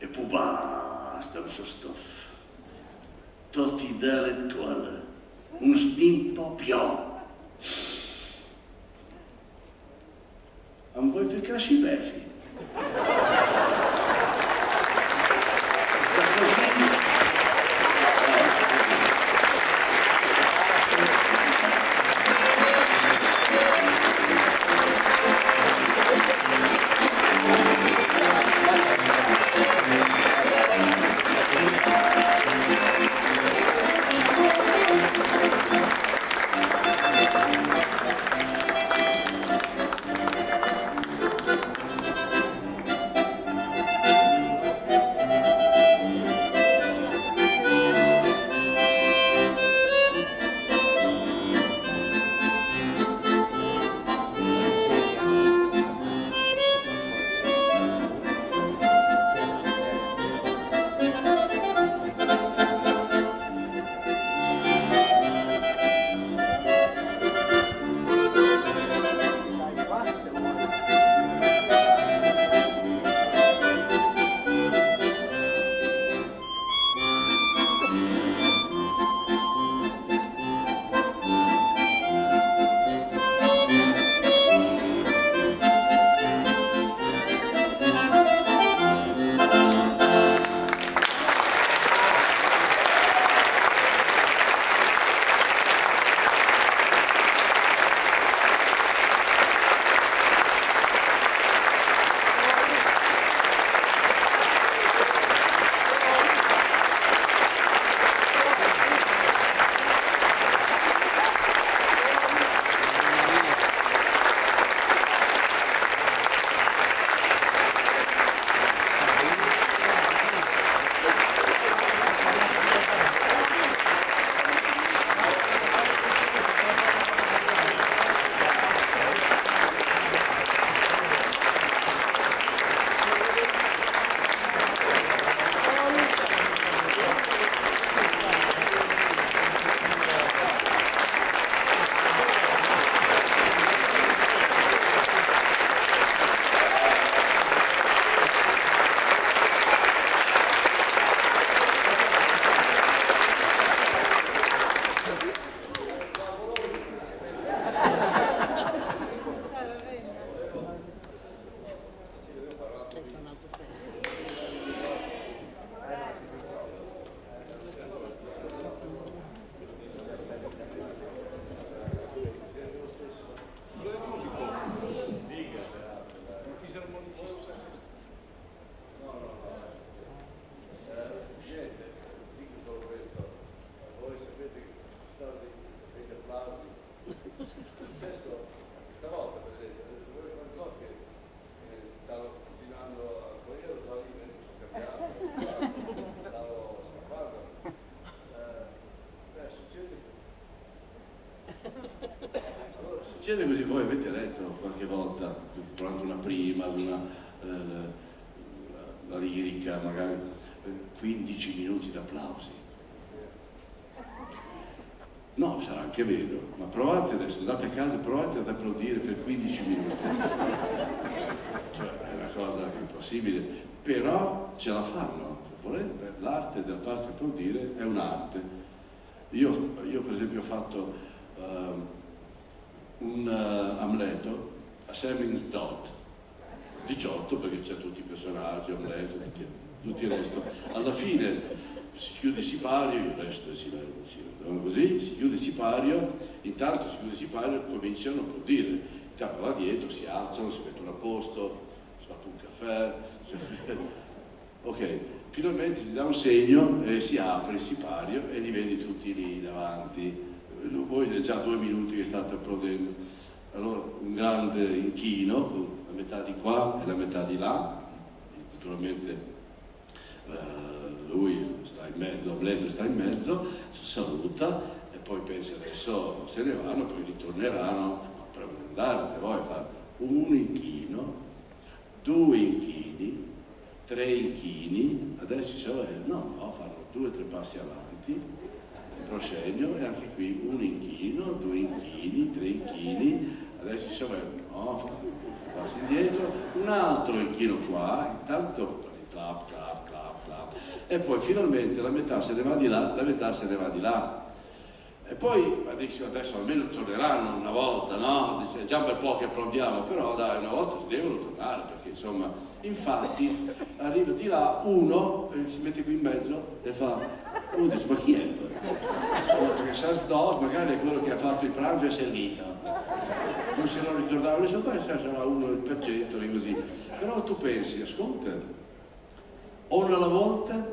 E poi basta, non so sto. Tutti delle quale, un spimpo più. Am voi ficar și Succede così, voi avete letto qualche volta, durante una prima, una, eh, la, la lirica, magari 15 eh, minuti d'applausi. No, sarà anche vero, ma provate adesso, andate a casa e provate ad applaudire per 15 minuti. Cioè, è una cosa impossibile, però ce la fanno. L'arte del farsi applaudire è un'arte. Io, io, per esempio ho fatto uh, un uh, Amleto a Semin's Dot, 18 perché c'è tutti i personaggi, Amleto, tutti, tutti il resto. Alla fine si chiude il sipario, il resto è silenzio. Così, si chiude il sipario, intanto si chiude il sipario cominciano a applaudire. Intanto là dietro si alzano, si mettono a posto, si fa un caffè. ok, finalmente si dà un segno e si apre il sipario e li vedi tutti lì davanti voi è già due minuti che state applaudendo. Allora un grande inchino, con la metà di qua e la metà di là, naturalmente eh, lui sta in mezzo, Amleto sta in mezzo, saluta e poi pensa adesso se ne vanno, poi ritorneranno, ma per andare, poi fa un inchino, due inchini, tre inchini, adesso si no, no, fanno due o tre passi avanti, proscenio e anche qui un inchino, due inchini, tre inchini, adesso siamo no, passi indietro, un altro inchino qua, intanto clap, clap, clap, clap, e poi finalmente la metà se ne va di là, la metà se ne va di là. E poi adesso almeno torneranno una volta, no? È già un bel po' che applaudiamo, però dai, una volta devono tornare, perché insomma, infatti arriva di là uno, si mette qui in mezzo e fa, uno dice, ma chi è? Perché Sasdor magari è quello che ha fatto il pranzo e è servito. Non se lo ricordava, dice, beh, sarà uno il pergentole così. Però tu pensi, ascolta, uno alla volta,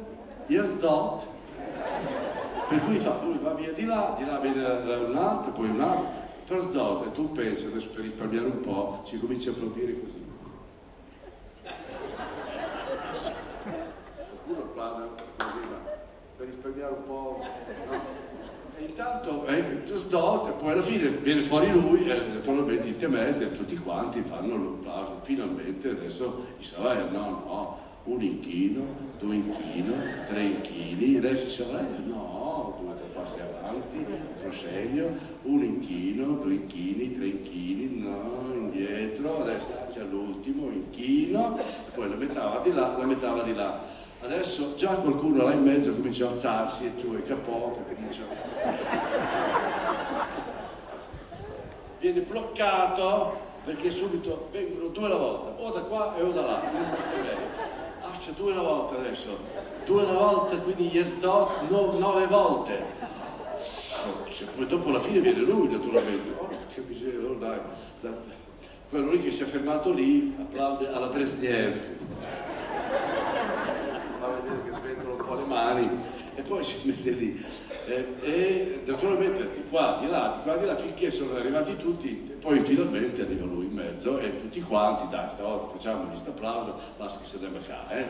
yes dot, per cui fa, lui va via di là, di là viene un altro, poi un altro, sdot, e tu pensi, adesso per risparmiare un po', si comincia a applaudire così. Qualcuno applaude così, ma risparmiare un po', no? E intanto eh, sdot, e poi alla fine viene fuori lui, e naturalmente in Temese e tutti quanti fanno l'applauso, finalmente adesso eh, no, no, un inchino, due inchino, tre inchini, adesso eh, no, passi avanti, prosegno, un inchino, due inchini, tre inchini, no, indietro, adesso c'è l'ultimo, inchino, poi la metà va di là, la metà va di là. Adesso già qualcuno là in mezzo comincia a alzarsi e tu hai capoto, comincia... Viene bloccato perché subito vengono due alla volta, o da qua e o da là. Ah, c'è due alla volta adesso, due alla volta, quindi yes dot no, nove volte. Poi dopo alla fine viene lui naturalmente, oh che miseria, oh, dai, dai. quello lì che si è fermato lì applaude alla Presidente, fa vedere che sventono un po' le mani e poi si mette lì. Eh, e naturalmente di qua, di là, di qua, di là, finché sono arrivati tutti, poi finalmente arriva lui in mezzo e tutti quanti, dai, stavolta facciamo questo applauso, basta che se ne va eh?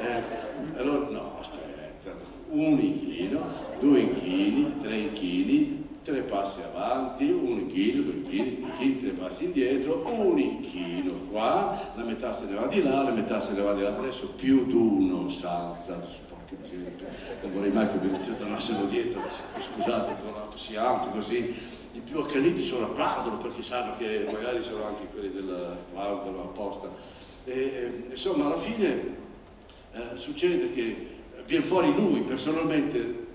eh, allora, no, aspetta, un inchino, due inchini, tre inchini, tre passi avanti, un inchino, due inchini, tre inchini, tre passi indietro, un inchino qua, la metà se ne va di là, la metà se ne va di là, adesso più d'uno salza, non vorrei mai che mi tornassero dietro, scusate, con l'auto si alza così, i più accaniti sono applaudono perché sanno che magari sono anche quelli dell'applaudono apposta. E, e, insomma, alla fine eh, succede che viene fuori lui personalmente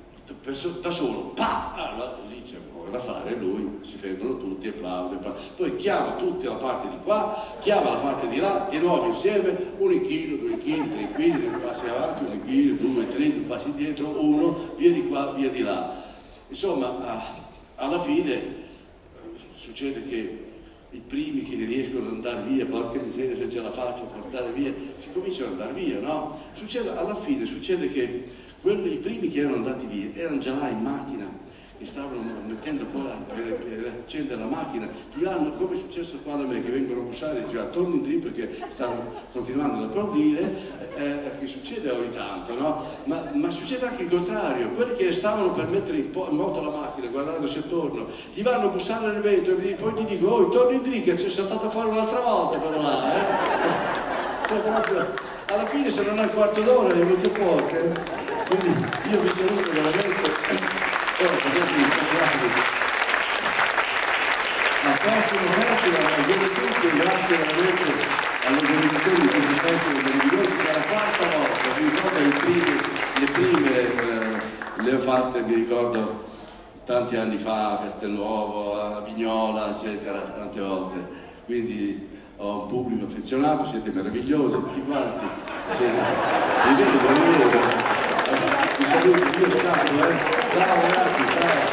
da solo, paf, allora, lì c'è poco da fare, lui si fermano tutti, applaude, poi chiama tutti la parte di qua, chiama la parte di là, di nuovo insieme, un inchino, due inchini, tre inchini, due passi avanti, un inchino, due, tre, due passi indietro, uno, via di qua, via di là. Insomma, alla fine succede che i primi che riescono ad andare via, porca miseria se ce la faccio a portare via, si cominciano ad andare via, no? Succede, alla fine succede che quelli, i primi che erano andati via erano già là in macchina, e stavano mettendo poi a, per, per accendere la macchina, gli hanno, come è successo qua da me, che vengono a bussare e diceva torni lì perché stanno continuando ad applaudire, eh, eh, che succede ogni tanto, no? Ma, ma, succede anche il contrario, quelli che stavano per mettere in, in moto la macchina, guardandosi attorno, gli vanno a bussare nel vetro e poi gli dico, oh, torni lì che ci è saltato fuori un'altra volta però là, eh? cioè, proprio, alla fine se non è il quarto d'ora è molto poco, eh? Quindi io vi saluto veramente al prossimo festival, auguri tutti, grazie veramente all'organizzazione di questo festival meraviglioso che è la quarta volta, mi ricordo le prime, le, prime eh, le ho fatte, mi ricordo tanti anni fa a Castelnuovo, a Vignola, eccetera, tante volte. Quindi ho un pubblico affezionato, siete meravigliosi tutti quanti. Siete... Vi vedo, vi vedo. Isso é alegria, tá? Né? Dá?